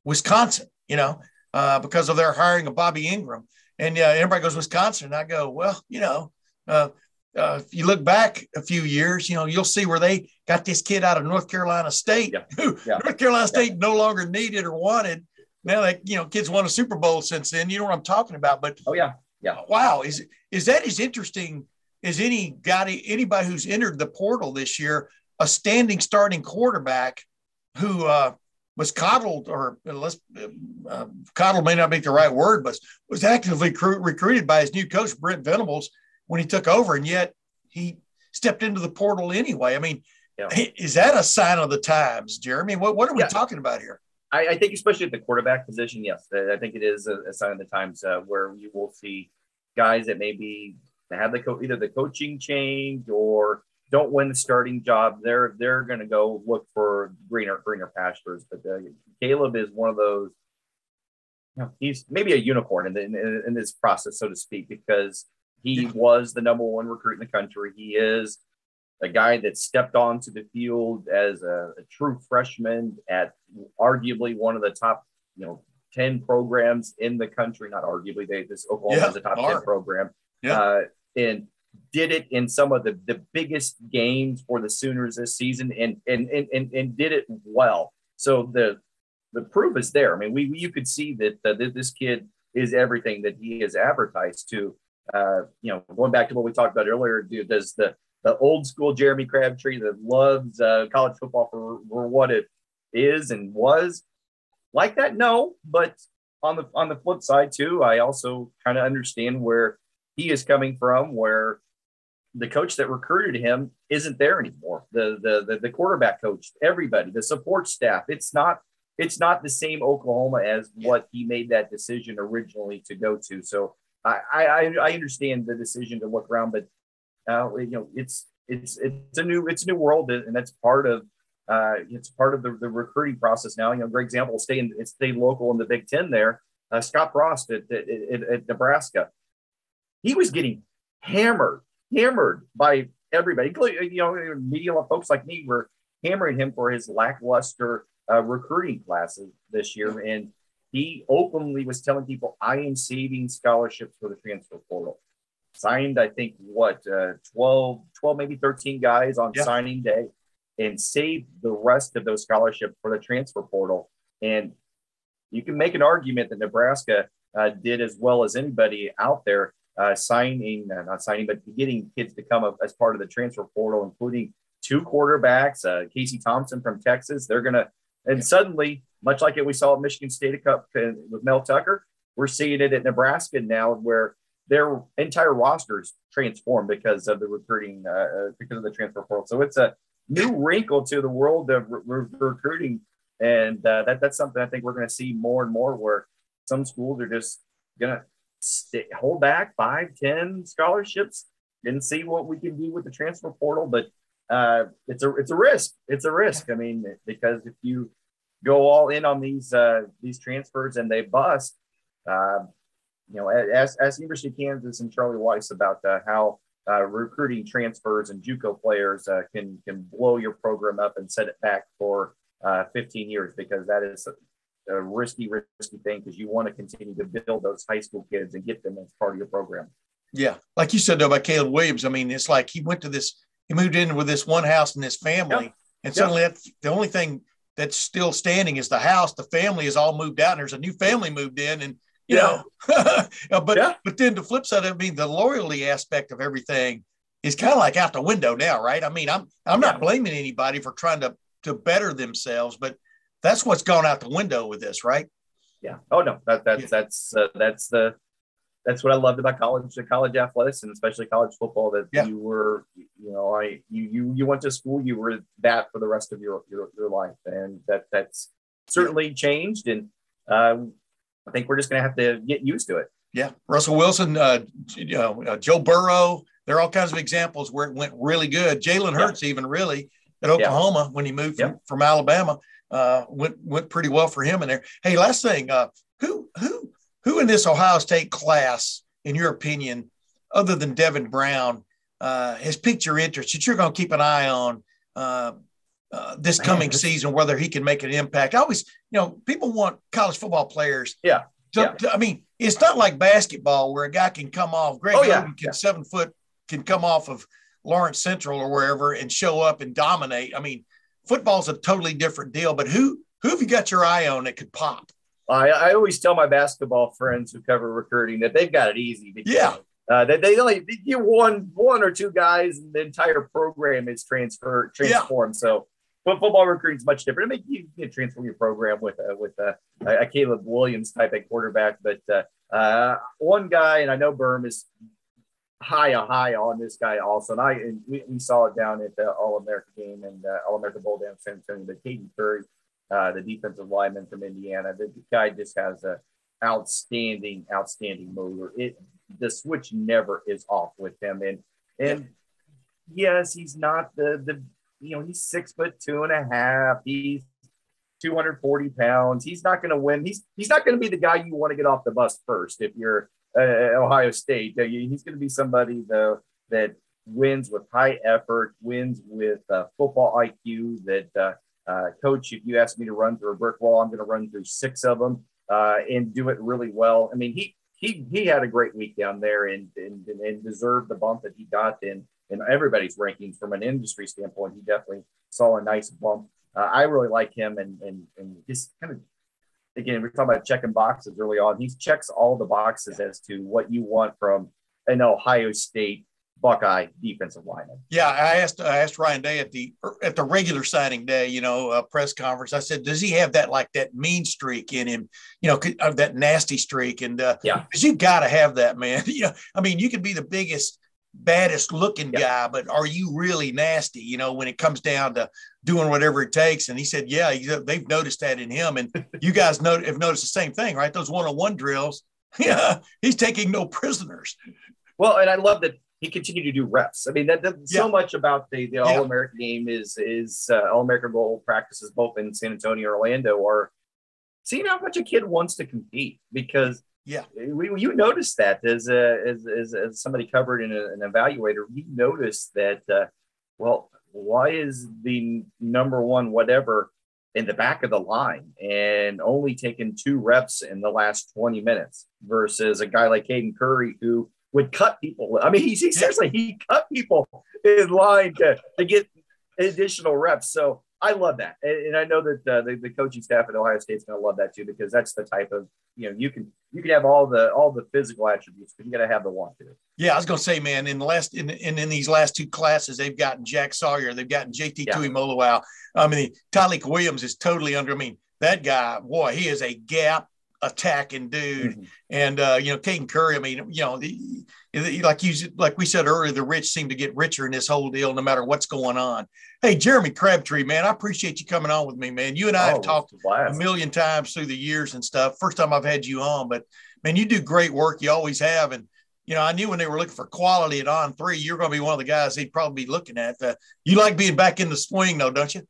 Wisconsin. You know, uh, because of their hiring of Bobby Engram. And uh, everybody goes Wisconsin. And I go, well, you know, uh, uh, if you look back a few years, you know, you'll see where they got this kid out of North Carolina State, yeah. who yeah. North Carolina State yeah. no longer needed or wanted. Now that you know, kids won a Super Bowl since then. You know what I'm talking about. But oh yeah, yeah. Wow, is is that as interesting as any guy, anybody who's entered the portal this year, a standing starting quarterback who uh, was coddled, or let's uh, coddled may not be the right word, but was actively cr- recruited by his new coach Brent Venables when he took over, and yet he stepped into the portal anyway. I mean, yeah. is that a sign of the times, Jeremy? What what are we yeah. talking about here? I, I, think, especially at the quarterback position, yes, I think it is a, a sign of the times uh, where you will see guys that maybe have the co- either the coaching change or don't win the starting job, they're they're going to go look for greener greener pastures. But uh, Caleb is one of those. You know, he's maybe a unicorn in, the, in, in this process, so to speak, because he was the number one recruit in the country. He is a guy that stepped onto the field as a, a true freshman at arguably one of the top, you know, 10 programs in the country. Not arguably, they this Oklahoma yeah, is a top 10 program. Yeah. Uh, and did it in some of the, the biggest games for the Sooners this season and, and, and, and, and did it well. So the, the proof is there. I mean, we, you could see that, uh, this kid is everything that he is advertised to. Uh, you know, going back to what we talked about earlier, does the, the old school Jeremy Crabtree that loves uh, college football for, for what it is and was like that? No, but on the on the flip side too, I also kind of understand where he is coming from, where the coach that recruited him isn't there anymore. The, the the the, quarterback coach, everybody, the support staff. It's not it's not the same Oklahoma as what he made that decision originally to go to. So I I, I understand the decision to look around, but uh, you know it's it's it's a new it's a new world, and that's part of uh, it's part of the, the recruiting process now. You know, great example, stay in stay local in the Big Ten there. Uh, Scott Frost at, at, at, at Nebraska, he was getting hammered hammered by everybody, including you know media folks like me were hammering him for his lackluster uh, recruiting classes this year, and he openly was telling people, "I am saving scholarships for the transfer portal." Signed, I think, what uh, 12, 12, maybe 13 guys on yeah. signing day, and saved the rest of those scholarships for the transfer portal. And you can make an argument that Nebraska uh, did as well as anybody out there uh, signing, uh, not signing, but getting kids to come up as part of the transfer portal, including two quarterbacks, uh, Casey Thompson from Texas. They're going to, and suddenly, much like it we saw at Michigan State Cup with Mel Tucker, we're seeing it at Nebraska now where their entire rosters transformed because of the recruiting, uh, uh, because of the transfer portal. So it's a new wrinkle to the world of re- re- recruiting. And uh, that, that's something I think we're going to see more and more where some schools are just going to stay, hold back five, ten scholarships and see what we can do with the transfer portal. But uh, it's a it's a risk. It's a risk. I mean, because if you go all in on these uh, these transfers and they bust. Uh, you know, as as University of Kansas and Charlie Weis about uh, how uh, recruiting transfers and JUCO players uh, can can blow your program up and set it back for uh, 15 years because that is a, risky, risky thing because you want to continue to build those high school kids and get them as part of your program. Yeah, like you said though about Caleb Williams, I mean, it's like he went to this, he moved in with this one house and this family, Yep. and Yep. suddenly that, the only thing that's still standing is the house. The family is all moved out, and there's a new family moved in, and you Yeah. know, uh, but Yeah. but then the flip side, I mean, the loyalty aspect of everything is kind of like out the window now, right? I mean, I'm I'm not Yeah. blaming anybody for trying to to better themselves, but that's what's gone out the window with this, right? Yeah. Oh no, that that's Yeah. that's uh, that's the that's what I loved about college, the college athletics, and especially college football. That Yeah. you were, you know, I you you you went to school, you were that for the rest of your your, your life, and that that's certainly changed. And um, I think we're just gonna have to get used to it. Yeah, Russell Wilson, uh, you know, uh, Joe Burrow. There are all kinds of examples where it went really good. Jalen Yeah. Hurts, even really at Oklahoma when he moved from, Yeah. from Alabama, uh, went went pretty well for him in there. Hey, last thing, uh, who who who in this Ohio State class, in your opinion, other than Devin Brown, uh, has piqued your interest that you're going to keep an eye on? Uh, uh, this Man, coming this- season, whether he can make an impact. I always, you know, people want college football players Yeah, so, Yeah. to- I mean, it's not like basketball where a guy can come off. Greg Oh, yeah, can yeah. seven foot can come off of Lawrence Central or wherever and show up and dominate. I mean, football's a totally different deal. But who who have you got your eye on that could pop? I, I always tell my basketball friends who cover recruiting that they've got it easy. Because, Yeah. Uh, they, they only you one one or two guys, and the entire program is transfer Yeah. transformed. So, but football recruiting is much different. I mean, you can transform your program with a with a, a Caleb Williams type of quarterback, but uh, uh, one guy, and I know Berm is high a high on this guy also, and I and we, we saw it down at the All America game and uh, All America Bowl down in San Antonio. But Caden Curry, uh, the defensive lineman from Indiana, the, the guy just has a outstanding, outstanding motor. It the switch never is off with him, and and yes, he's not the the you know he's six foot two and a half. He's 240 pounds. He's not going to win. He's he's not going to be the guy you want to get off the bus first if you're uh, Ohio State. He's going to be somebody though that wins with high effort, wins with uh, football IQ. That uh, uh, coach, if you ask me to run through a brick wall, I'm going to run through six of them uh, and do it really well. I mean, he he he had a great week down there and and, and deserved the bump that he got in in everybody's rankings from an industry standpoint. He definitely saw a nice bump. Uh, I really like him and and and just kind of again we're talking about checking boxes early on. He checks all the boxes as to what you want from an Ohio State Buckeye defensive lineman. Yeah, I asked I asked Ryan Day at the at the regular signing day, you know, uh, press conference. I said, "Does he have that like that mean streak in him? You know, uh, that nasty streak?" And uh, Yeah. because you got to have that, man. you know, I mean, you could be the biggest, baddest looking Yeah. guy, but are you really nasty? You know, when it comes down to doing whatever it takes. And he said, "Yeah, he- they've noticed that in him, and you guys know have noticed the same thing, right? Those one on one drills." Yeah, he's taking no prisoners. Well, and I love that he continued to do reps. I mean, that, that so much about the, the Yeah. All American game is is uh, All American Bowl practices both in San Antonio, Orlando, are seeing how much a kid wants to compete because Yeah. we, you noticed that as, a, as, as, as somebody covered in a, an evaluator, you noticed that, uh, well, why is the number one whatever in the back of the line and only taking two reps in the last 20 minutes versus a guy like Caden Curry who would cut people. I mean, he, he seriously, he cut people in line to, to get additional reps. So I love that. And, and I know that uh, the, the coaching staff at Ohio State's going to love that too, because that's the type of, you know, you can, you can have all the, all the physical attributes, but you got to have the want to. Yeah, I was gonna say, man, in the last in in, in these last two classes, they've gotten Jack Sawyer, they've gotten JT Yeah. Tuimoloau. I mean, Tyleik Williams is totally under. I mean, that guy, boy, he is a gap attacking dude. Mhm. And uh, you know, Caden Curry, I mean, you know, the, the- like you like we said earlier, the rich seem to get richer in this whole deal, no matter what's going on. Hey, Jeremy Crabtree, man, I appreciate you coming on with me, man. You and I Oh, have talked a million times through the years and stuff. First time I've had you on, but man, you do great work. You always have. And, you know, I knew when they were looking for quality at On3, you're going to be one of the guys they'd probably be looking at. Uh, you like being back in the swing, though, don't you?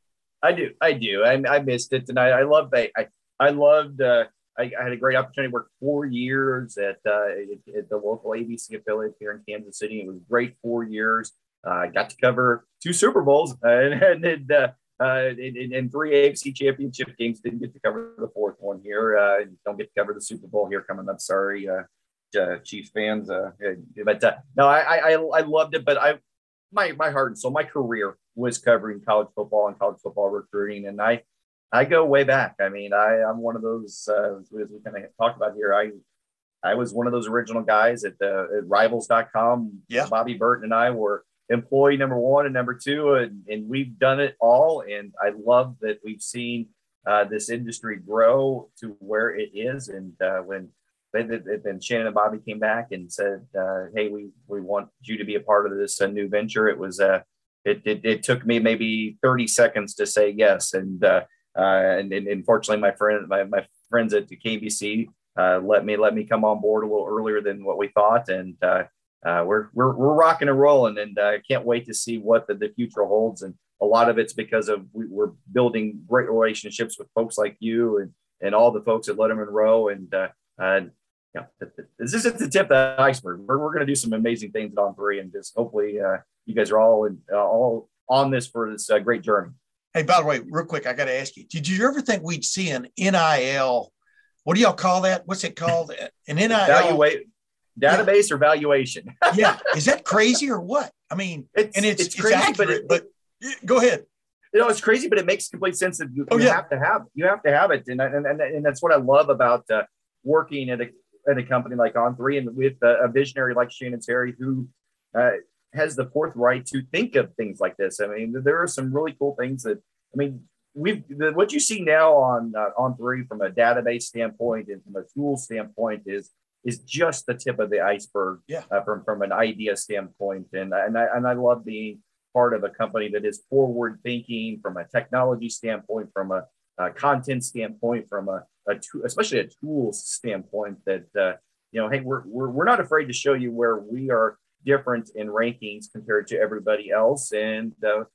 I do. I do. I, I missed it tonight. I love I, I, I loved, uh, I, I, had a great opportunity to work four years at, uh, at, at, the local ABC affiliate here in Kansas City. It was great four years. Uh, I got to cover two Super Bowls and, and, uh, uh, three AFC championship games. Didn't get to cover the fourth one here. Uh, don't get to cover the Super Bowl here coming up. Sorry, uh, uh Chiefs fans. Uh, but uh, no, I, I I loved it. But I my my heart and soul, my career was covering college football and college football recruiting, and I I go way back. I mean, I I'm one of those uh, as we kind of talked about here. I I was one of those original guys at the at Rivals.com. Yeah, Bobby Burton and I were employee number one and number two, and, and we've done it all. And I love that we've seen uh, this industry grow to where it is. And uh, when then Shannon and Bobby came back and said, uh, "Hey, we we want you to be a part of this uh, new venture." It was uh, it, it, it took me maybe 30 seconds to say yes, and uh, and, and unfortunately, my friend my, my friends at the KMBC uh, let me let me come on board a little earlier than what we thought, and uh, we're we're we're rocking and rolling, and I can't wait to see what the, the future holds. And a lot of it's because of we, are building great relationships with folks like you and and all the folks at Lettermen Row, and uh, and yeah, this is at the tip of the iceberg. We're, we're going to do some amazing things On3, and just hopefully uh, you guys are all in, uh, all on this for this uh, great journey. Hey, by the way, real quick, I got to ask you: Did you ever think we'd see an NIL? What do y'all call that? What's it called? An NIL evaluate database yeah. or valuation. yeah, is that crazy or what? I mean, it's, and it's, it's, crazy, it's accurate, but, it, but go ahead. You know, it's crazy, but it makes complete sense that you, oh, you yeah. have to have you have to have it, and and and, and that's what I love about uh, working at a at a company like On3 and with a, a visionary like Shannon Terry who uh, has the forthright to think of things like this. I mean, there are some really cool things that I mean. We've the, what you see now on uh, On3 from a database standpoint and from a tool standpoint is is just the tip of the iceberg yeah. uh, from, from an idea standpoint. And, and, I, and I love being part of a company that is forward thinking from a technology standpoint, from a, a content standpoint, from a, a tool, especially a tools standpoint that, uh, you know, hey, we're, we're, we're not afraid to show you where we are different in rankings compared to everybody else. And uh,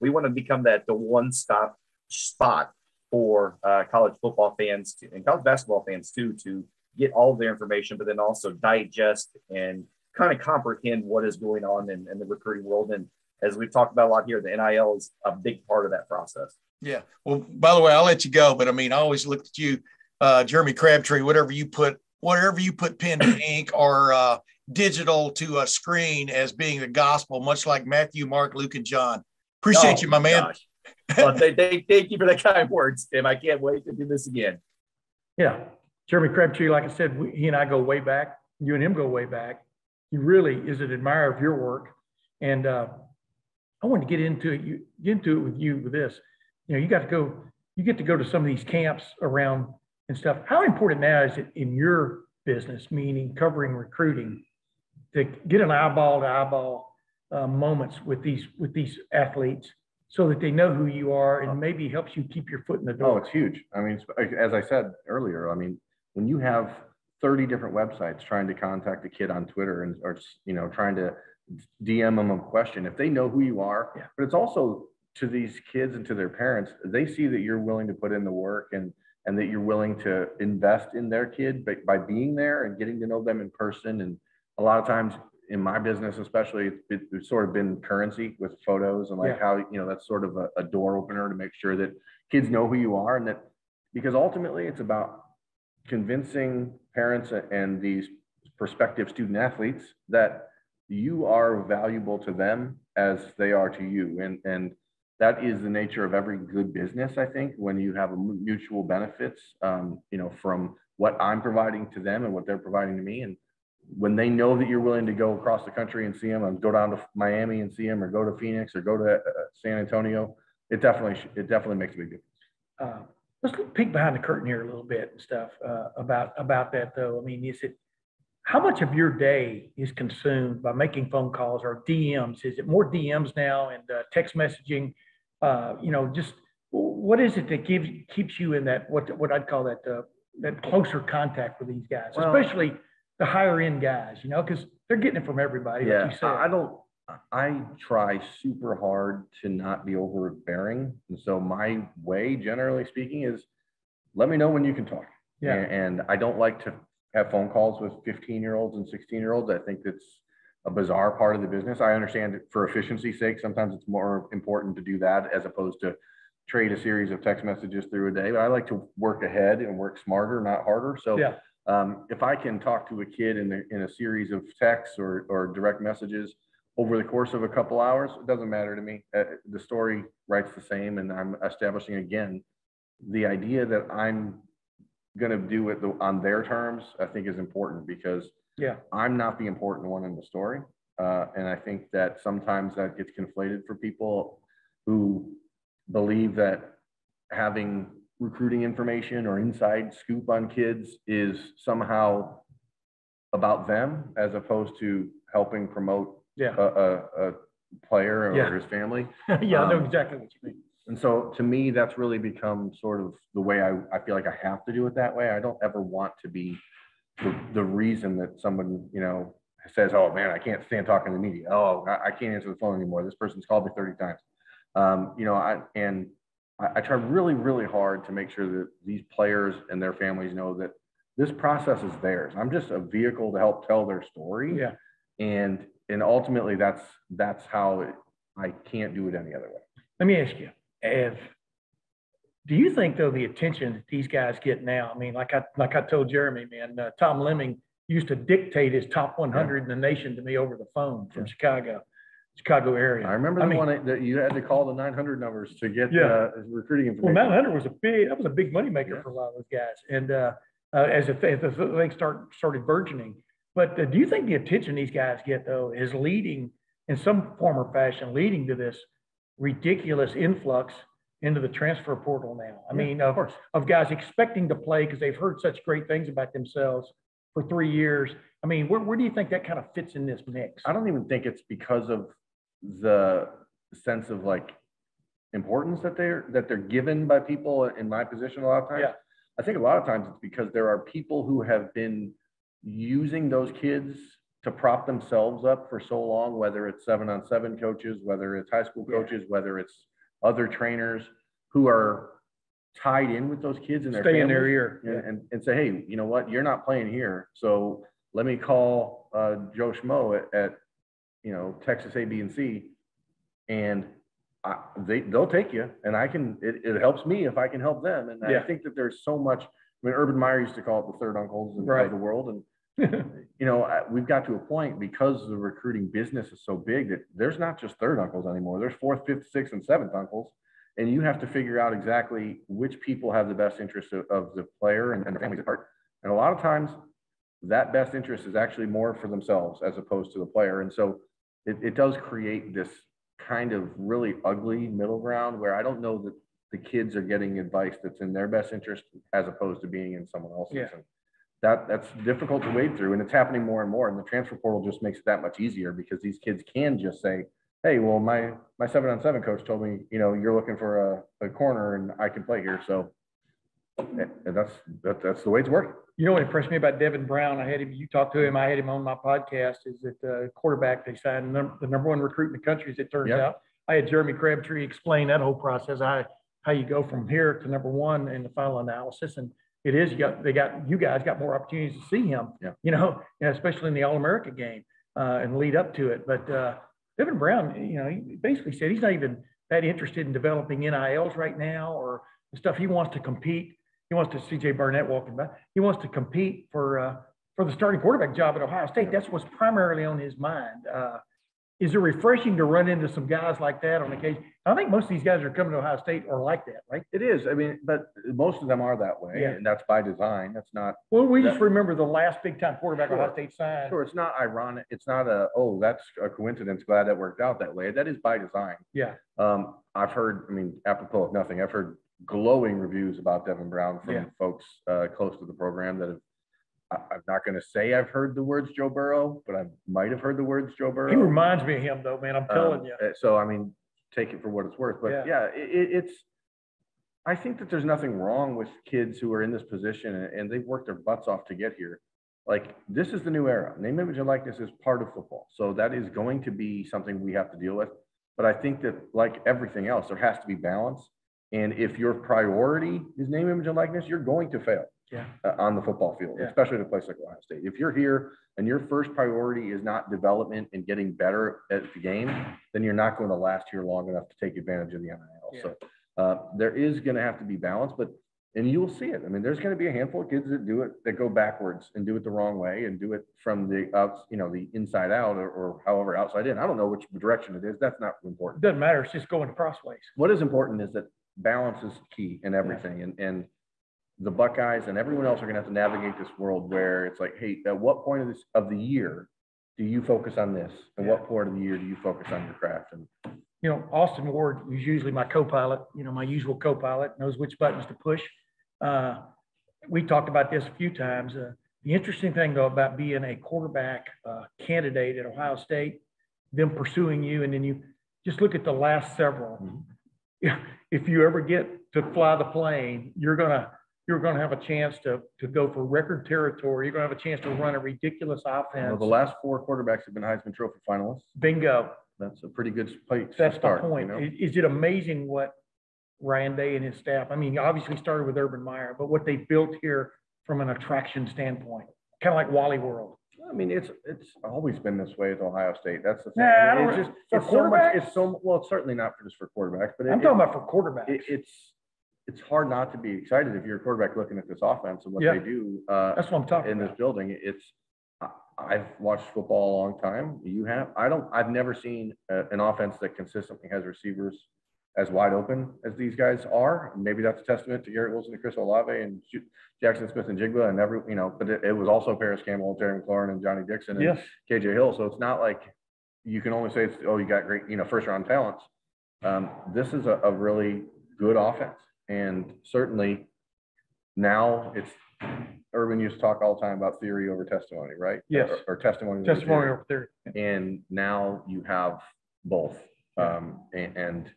we want to become that the one stop spot for uh, college football fans and college basketball fans too to get all their information, but then also digest and kind of comprehend what is going on in, in the recruiting world. And as we've talked about a lot here, the NIL is a big part of that process. Yeah. Well, by the way, I'll let you go, but I mean, I always looked at you, uh, Jeremy Crabtree, whatever you put, whatever you put pen to ink or uh, digital to a screen as being the gospel, much like Matthew, Mark, Luke, and John. Appreciate oh, you, my man. well, they, they, thank you for the kind words, Tim. I can't wait to do this again. Yeah. Jeremy Crabtree, like I said, we, he and I go way back. You and him go way back. He really is an admirer of your work. And uh, I wanted to get into it, you, get into it with you with this. You know, you got to go, you get to go to some of these camps around and stuff. How important now is it in your business, meaning covering recruiting, to get an eyeball to eyeball uh, moments with these with these athletes so that they know who you are and maybe helps you keep your foot in the door. Oh, it's huge. I mean, as I said earlier, I mean, when you have 30 different websites trying to contact a kid on Twitter and or you know trying to DM them a question, if they know who you are, yeah. but it's also to these kids and to their parents, they see that you're willing to put in the work and and that you're willing to invest in their kid by, by being there and getting to know them in person. And a lot of times in my business, especially, it, it's sort of been currency with photos and like yeah. how you know that's sort of a, a door opener to make sure that kids know who you are and that because ultimately it's about convincing parents and these prospective student athletes that you are valuable to them as they are to you. And, and that is the nature of every good business, I think, when you have a mutual benefits, um, you know, from what I'm providing to them and what they're providing to me. And when they know that you're willing to go across the country and see them and go down to Miami and see them or go to Phoenix or go to uh, San Antonio, it definitely, it definitely makes a big difference. Uh, let's peek behind the curtain here a little bit and stuff uh, about about that though. I mean, is it how much of your day is consumed by making phone calls or DMs? Is it more DMs now and uh, text messaging? Uh, you know, just what is it that gives keeps you in that what what I'd call that uh, that closer contact with these guys, well, especially the higher end guys? You know, because they're getting it from everybody. Yeah, like I don't I try super hard to not be overbearing. And so my way, generally speaking, is let me know when you can talk. Yeah. A- And I don't like to have phone calls with fifteen year olds and sixteen year olds. I think that's a bizarre part of the business. I understand it for efficiency's sake. Sometimes it's more important to do that as opposed to trade a series of text messages through a day. But I like to work ahead and work smarter, not harder. So Yeah. Um, if I can talk to a kid in a, in a series of texts or, or direct messages over the course of a couple hours, it doesn't matter to me. Uh, the story writes the same and I'm establishing again, the idea that I'm gonna do it the- on their terms, I think is important because Yeah. I'm not the important one in the story. Uh, and I think that sometimes that gets conflated for people who believe that having recruiting information or inside scoop on kids is somehow about them as opposed to helping promote Yeah. a, a, a player Yeah. or his family. Yeah, I know Um, exactly what you mean. And so to me, that's really become sort of the way I, I feel like I have to do it that way. I don't ever want to be the, the reason that someone, you know, says, oh man, I can't stand talking to the media. Oh, I, I can't answer the phone anymore. This person's called me 30 times. Um, you know, I, and I, I try really, really hard to make sure that these players and their families know that this process is theirs. I'm just a vehicle to help tell their story. Yeah. And, and ultimately that's, that's how it, I can't do it any other way. Let me ask you, if, do you think though, the attention that these guys get now, I mean, like I, like I told Jeremy, man, uh, Tom Lemming used to dictate his top one hundred in the nation to me over the phone from Chicago, Chicago area. I remember I the mean- one that- you had to call the nine hundred numbers to get, Yeah. uh, recruiting information. Well, Hunter was a big, that was a big moneymaker Yeah. for a lot of those guys. And, uh, uh, as the, th- as the thing start, started burgeoning. But uh, do you think the attention these guys get though is leading in some form or fashion, leading to this ridiculous influx into the transfer portal now? I Yeah, mean, of of, course. of guys expecting to play because they've heard such great things about themselves for three years. I mean, where, where do you think that kind of fits in this mix? I don't even think it's because of the sense of like importance that they're, that they're given by people in my position a lot of times. Yeah. I think a lot of times it's because there are people who have been using those kids to prop themselves up for so long, whether it's seven on seven coaches, whether it's high school Yeah. coaches, whether it's other trainers who are tied in with those kids and their Stay in their ear. and, and, and say, hey, you know what, you're not playing here, so let me call, uh, Joe Schmo at, at, you know, Texas A, B, and C. And I, they, they'll take you, and I can, it, it helps me if I can help them, and I think that there's so much, I mean, Urban Meyer used to call it the third uncles of Right. the world, and you know, I- we've got to a point because the recruiting business is so big that there's not just third uncles anymore. There's fourth, fifth, sixth, and seventh uncles. And you have to figure out exactly which people have the best interest of, of the player and, and the families at heart. And a lot of times that best interest is actually more for themselves as opposed to the player. And so it, it does create this kind of really ugly middle ground where I don't know that the kids are getting advice that's in their best interest as opposed to being in someone else's. Yeah. And that, that's difficult to wade through and it's happening more and more. And the transfer portal just makes it that much easier because these kids can just say, hey, well, my, my seven on seven coach told me, you know, you're looking for a, a corner and I can play here. So and that's, that, that's the way it's working. You know what impressed me about Devin Brown? I had him, you talked to him, I had him on my podcast, is that uh quarterback, they signed the number, the number one recruit in the country, as it turns Yep. out. I had Jeremy Crabtree explain that whole process, how, how you go from here to number one in the final analysis. And it is, you got, they got, you guys got more opportunities to see him. Yeah. You know, especially in the All-America game, uh, and lead up to it. But, uh, Devin Brown, you know, he basically said he's not even that interested in developing NILs right now or the stuff. He wants to compete. He wants to CJ Barnett walking by. He wants to compete for uh, for the starting quarterback job at Ohio State. That's what's primarily on his mind. Uh, is it refreshing to run into some guys like that on occasion? I think most of these guys are coming to Ohio State are like that, right? It is. I mean, but most of them are that way Yeah. and that's by design. That's not, Well, we just remember the last big time quarterback Sure. Ohio State signed. sure, it's not ironic. It's not a, oh, that's a coincidence. Glad that worked out that way. That is by design. Yeah, Um, I've heard, I mean, apropos of nothing, I've heard glowing reviews about Devin Brown Yeah. from folks uh, close to the program that have. I, I'm not going to say I've heard the words Joe Burrow, but I might have heard the words Joe Burrow. he reminds me of him though, man. I'm telling Um, you. uh, So I mean, take it for what it's worth. But yeah, it, it, it's. I think that there's nothing wrong with kids who are in this position and, and they've worked their butts off to get here. like, this is the new era. Name, image, and likeness is part of football. So that is going to be something we have to deal with. But I think that like everything else, there has to be balance. And if your priority is name, image, and likeness, you're going to fail Yeah. uh, on the football field, Yeah. especially at a place like Ohio State. If you're here and your first priority is not development and getting better at the game, then you're not going to last here long enough to take advantage of the NIL. So uh, there is going to have to be balance, but and you'll see it. I mean, there's going to be a handful of kids that do it that go backwards and do it the wrong way and do it from the outs, you know, the inside out or, or however outside in. I don't know which direction it is. That's not It important. doesn't matter. It's just going crossways. What is important is that balance is key in everything. And, and the Buckeyes and everyone else are gonna have to navigate this world where it's like, hey, at what point of this, of the year do you focus on this? And what part of the year do you focus on your craft? And you know, Austin Ward, who's usually my co-pilot, you know, my usual co-pilot, knows which buttons to push. Uh, we talked about this a few times. Uh, the interesting thing though about being a quarterback uh, candidate at Ohio State, them pursuing you, and then you just look at the last several. Mhm. If you ever get to fly the plane, you're gonna you're gonna have a chance to to go for record territory. You're gonna have a chance to run a ridiculous offense. well, the last four quarterbacks have been Heisman Trophy finalists. Bingo. That's a pretty good place to That's start. the you point. know? I- Is it amazing what Ryan Day and his staff, I mean, obviously started with Urban Meyer, but what they built here from an attraction standpoint, kind of like Wally World. I mean, it's, it's always been this way at Ohio State. That's the thing. Nah, I mean, don't It's just, for it's so much, it's so, well, it's certainly not for just for quarterbacks, but it- I'm it- talking about for quarterbacks. it, it's, it's hard not to be excited if you're a quarterback looking at this offense and what Yeah. they do, uh, That's what I'm talking in this building. It's, I've watched football a long time. You have, I don't, I've never seen a- an offense that consistently has receivers as wide open as these guys are. Maybe that's a testament to Garrett Wilson and Chris Olave and Jaxon Smith-Njigba and every, you know, but it, it was also Parris Campbell, Terry McLaurin and Johnnie Dixon and Yes, KJ Hill. So it's not like you can only say, it's, oh, you got great, you know, first round talents. Um, this is a, a really good offense. And certainly now it's, Urban used to talk all the time about theory over testimony, right? Yes. Or, or testimony. over testimony theory. over there. And now you have both. Um, and, and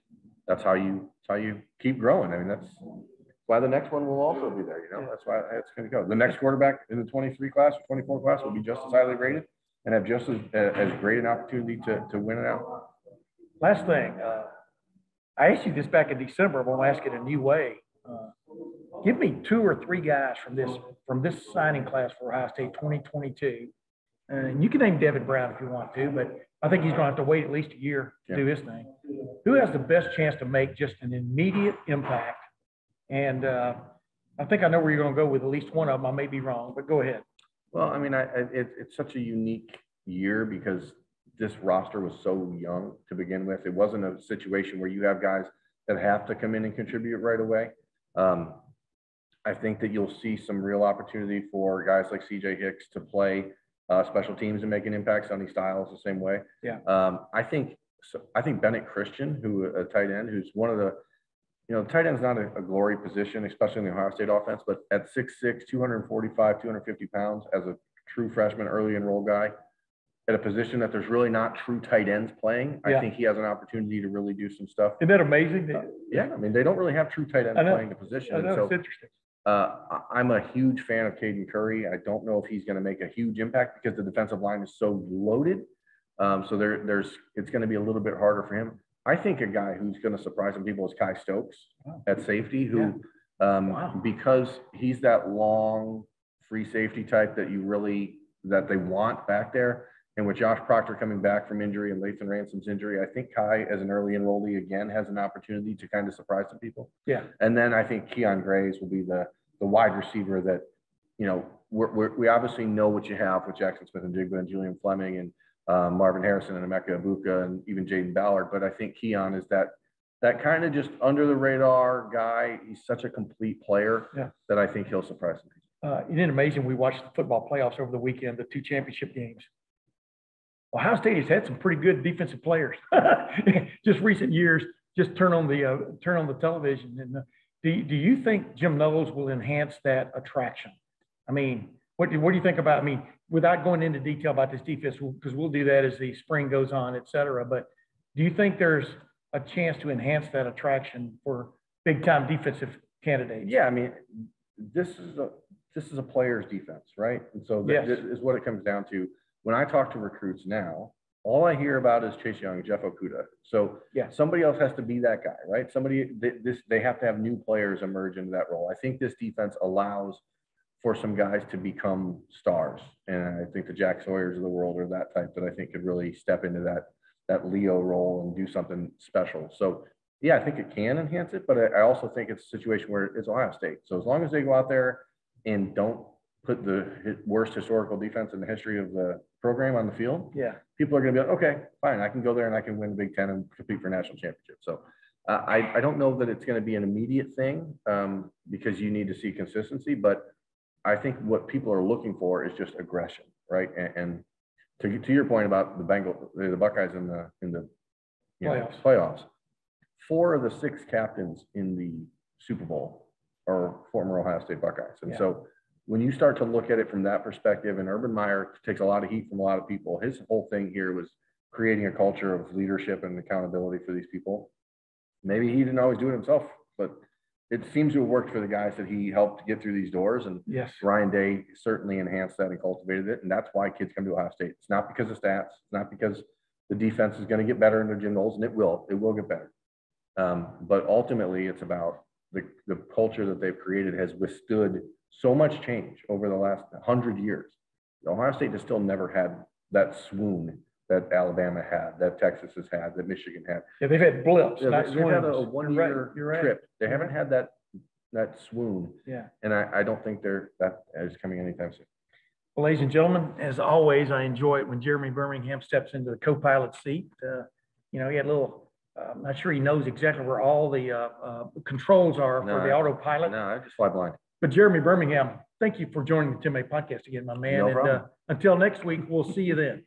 that's how you, that's how you keep growing. I mean, that's why the next one will also be there, you know, that's why it's gonna go. The next quarterback in the twenty-three class, or twenty-four class will be just as highly rated and have just as, as great an opportunity to, to win it out. Last thing, uh, I asked you this back in December, I'm gonna ask it a new way. Uh, Give me two or three guys from this, from this signing class for Ohio State twenty twenty-two. And you can name Devin Brown if you want to, but I think he's gonna have to wait at least a year to do his thing. Who has the best chance to make just an immediate impact? And, uh, I think I know where you're gonna go with at least one of them. I may be wrong, but go ahead. Well, I mean, I, I, it, it's such a unique year because this roster was so young to begin with. It wasn't a situation where you have guys that have to come in and contribute right away. Um, I think that you'll see some real opportunity for guys like CJ Hicks to play uh, special teams and making impacts. impact. Sonny Styles the same way. Yeah. Um, I think so. I think Bennett Christian, who a tight end, who's one of the you know, tight end's not a, a glory position, especially in the Ohio State offense, but at 6'6", 245, 250 pounds as a true freshman, early enrolled guy, at a position that there's really not true tight ends playing, I Yeah. think he has an opportunity to really do some stuff. Isn't that amazing? Yeah, I mean, they don't really have true tight ends playing the position. I know, so, it's interesting. Uh, I'm a huge fan of Caden Curry. I don't know if he's going to make a huge impact because the defensive line is so loaded. Um, so there, there's, it's going to be a little bit harder for him. I think a guy who's going to surprise some people is Kye Stokes Wow. at safety, who, um, Wow. because he's that long free safety type that you really, that they want back there. And with Josh Proctor coming back from injury and Lathan Ransom's injury, I think Kye, as an early enrollee, again, has an opportunity to kind of surprise some people. Yeah. And then I think Kyion Grayes will be the, the wide receiver that, you know, we're, we're, we obviously know what you have with Jaxon Smith-Njigba and Julian Fleming and um, Marvin Harrison and Emeka Egbuka and even Jayden Ballard. But I think Kyion is that, that kind of just under the radar guy. He's such a complete player Yeah. that I think he'll surprise people. Uh, isn't it amazing? We watched the football playoffs over the weekend, the two championship games. Ohio State has had some pretty good defensive players. just recent years, just turn on the, uh, turn on the television. And uh, do, do you think Jim Knowles will enhance that attraction? I mean, what do, what do you think about, I mean, without going into detail about this defense, because we'll do that as the spring goes on, et cetera. But do you think there's a chance to enhance that attraction for big time defensive candidates? Yeah, I mean, this is a, this is a player's defense, right? And so Yes. this is what it comes down to. When I talk to recruits now, all I hear about is Chase Young, Jeff Okudah. So Yeah. somebody else has to be that guy, right? Somebody, th- this, they have to have new players emerge into that role. I think this defense allows for some guys to become stars. And I think the Jack Sawyers of the world are that type that I think could really step into that, that Leo role and do something special. So yeah, I think it can enhance it, but I, I also think it's a situation where it's Ohio State. So as long as they go out there and don't put the worst historical defense in the history of the program on the field, Yeah. people are gonna be like, okay, fine, I can go there and I can win the Big Ten and compete for national championship. So uh, I, I don't know that it's gonna be an immediate thing, um, because you need to see consistency, but I think what people are looking for is just aggression, right? And, and to, to your point about the Bengal, the Buckeyes in the, in the, you know, Playoffs. playoffs, four of the six captains in the Super Bowl are former Ohio State Buckeyes. And Yeah. so when you start to look at it from that perspective, and Urban Meyer takes a lot of heat from a lot of people, his whole thing here was creating a culture of leadership and accountability for these people. Maybe he didn't always do it himself, but it seems to have worked for the guys that he helped get through these doors. And Yes. Ryan Day certainly enhanced that and cultivated it. And that's why kids come to Ohio State. It's not because of stats. It's not because the defense is going to get better under Jim Knowles, and it will. It will get better. Um, but ultimately, it's about the, the culture that they've created has withstood so much change over the last hundred years. Ohio State has still never had that swoon that Alabama had, that Texas has had, that Michigan had. Yeah, they've had blips, Yeah, not they- They've had a right, one-year You're right. trip. They haven't had that, that swoon. Yeah. And I, I don't think they're, that is coming anytime soon. Well, ladies and gentlemen, as always, I enjoy it when Jeremy Birmingham steps into the co-pilot seat. Uh, You know, he had a little, uh, I'm not sure he knows exactly where all the uh, uh, controls are for the autopilot. No, I just fly blind. But Jeremy Birmingham, thank you for joining the Tim May podcast again, my man. No And uh, until next week, we'll see you then.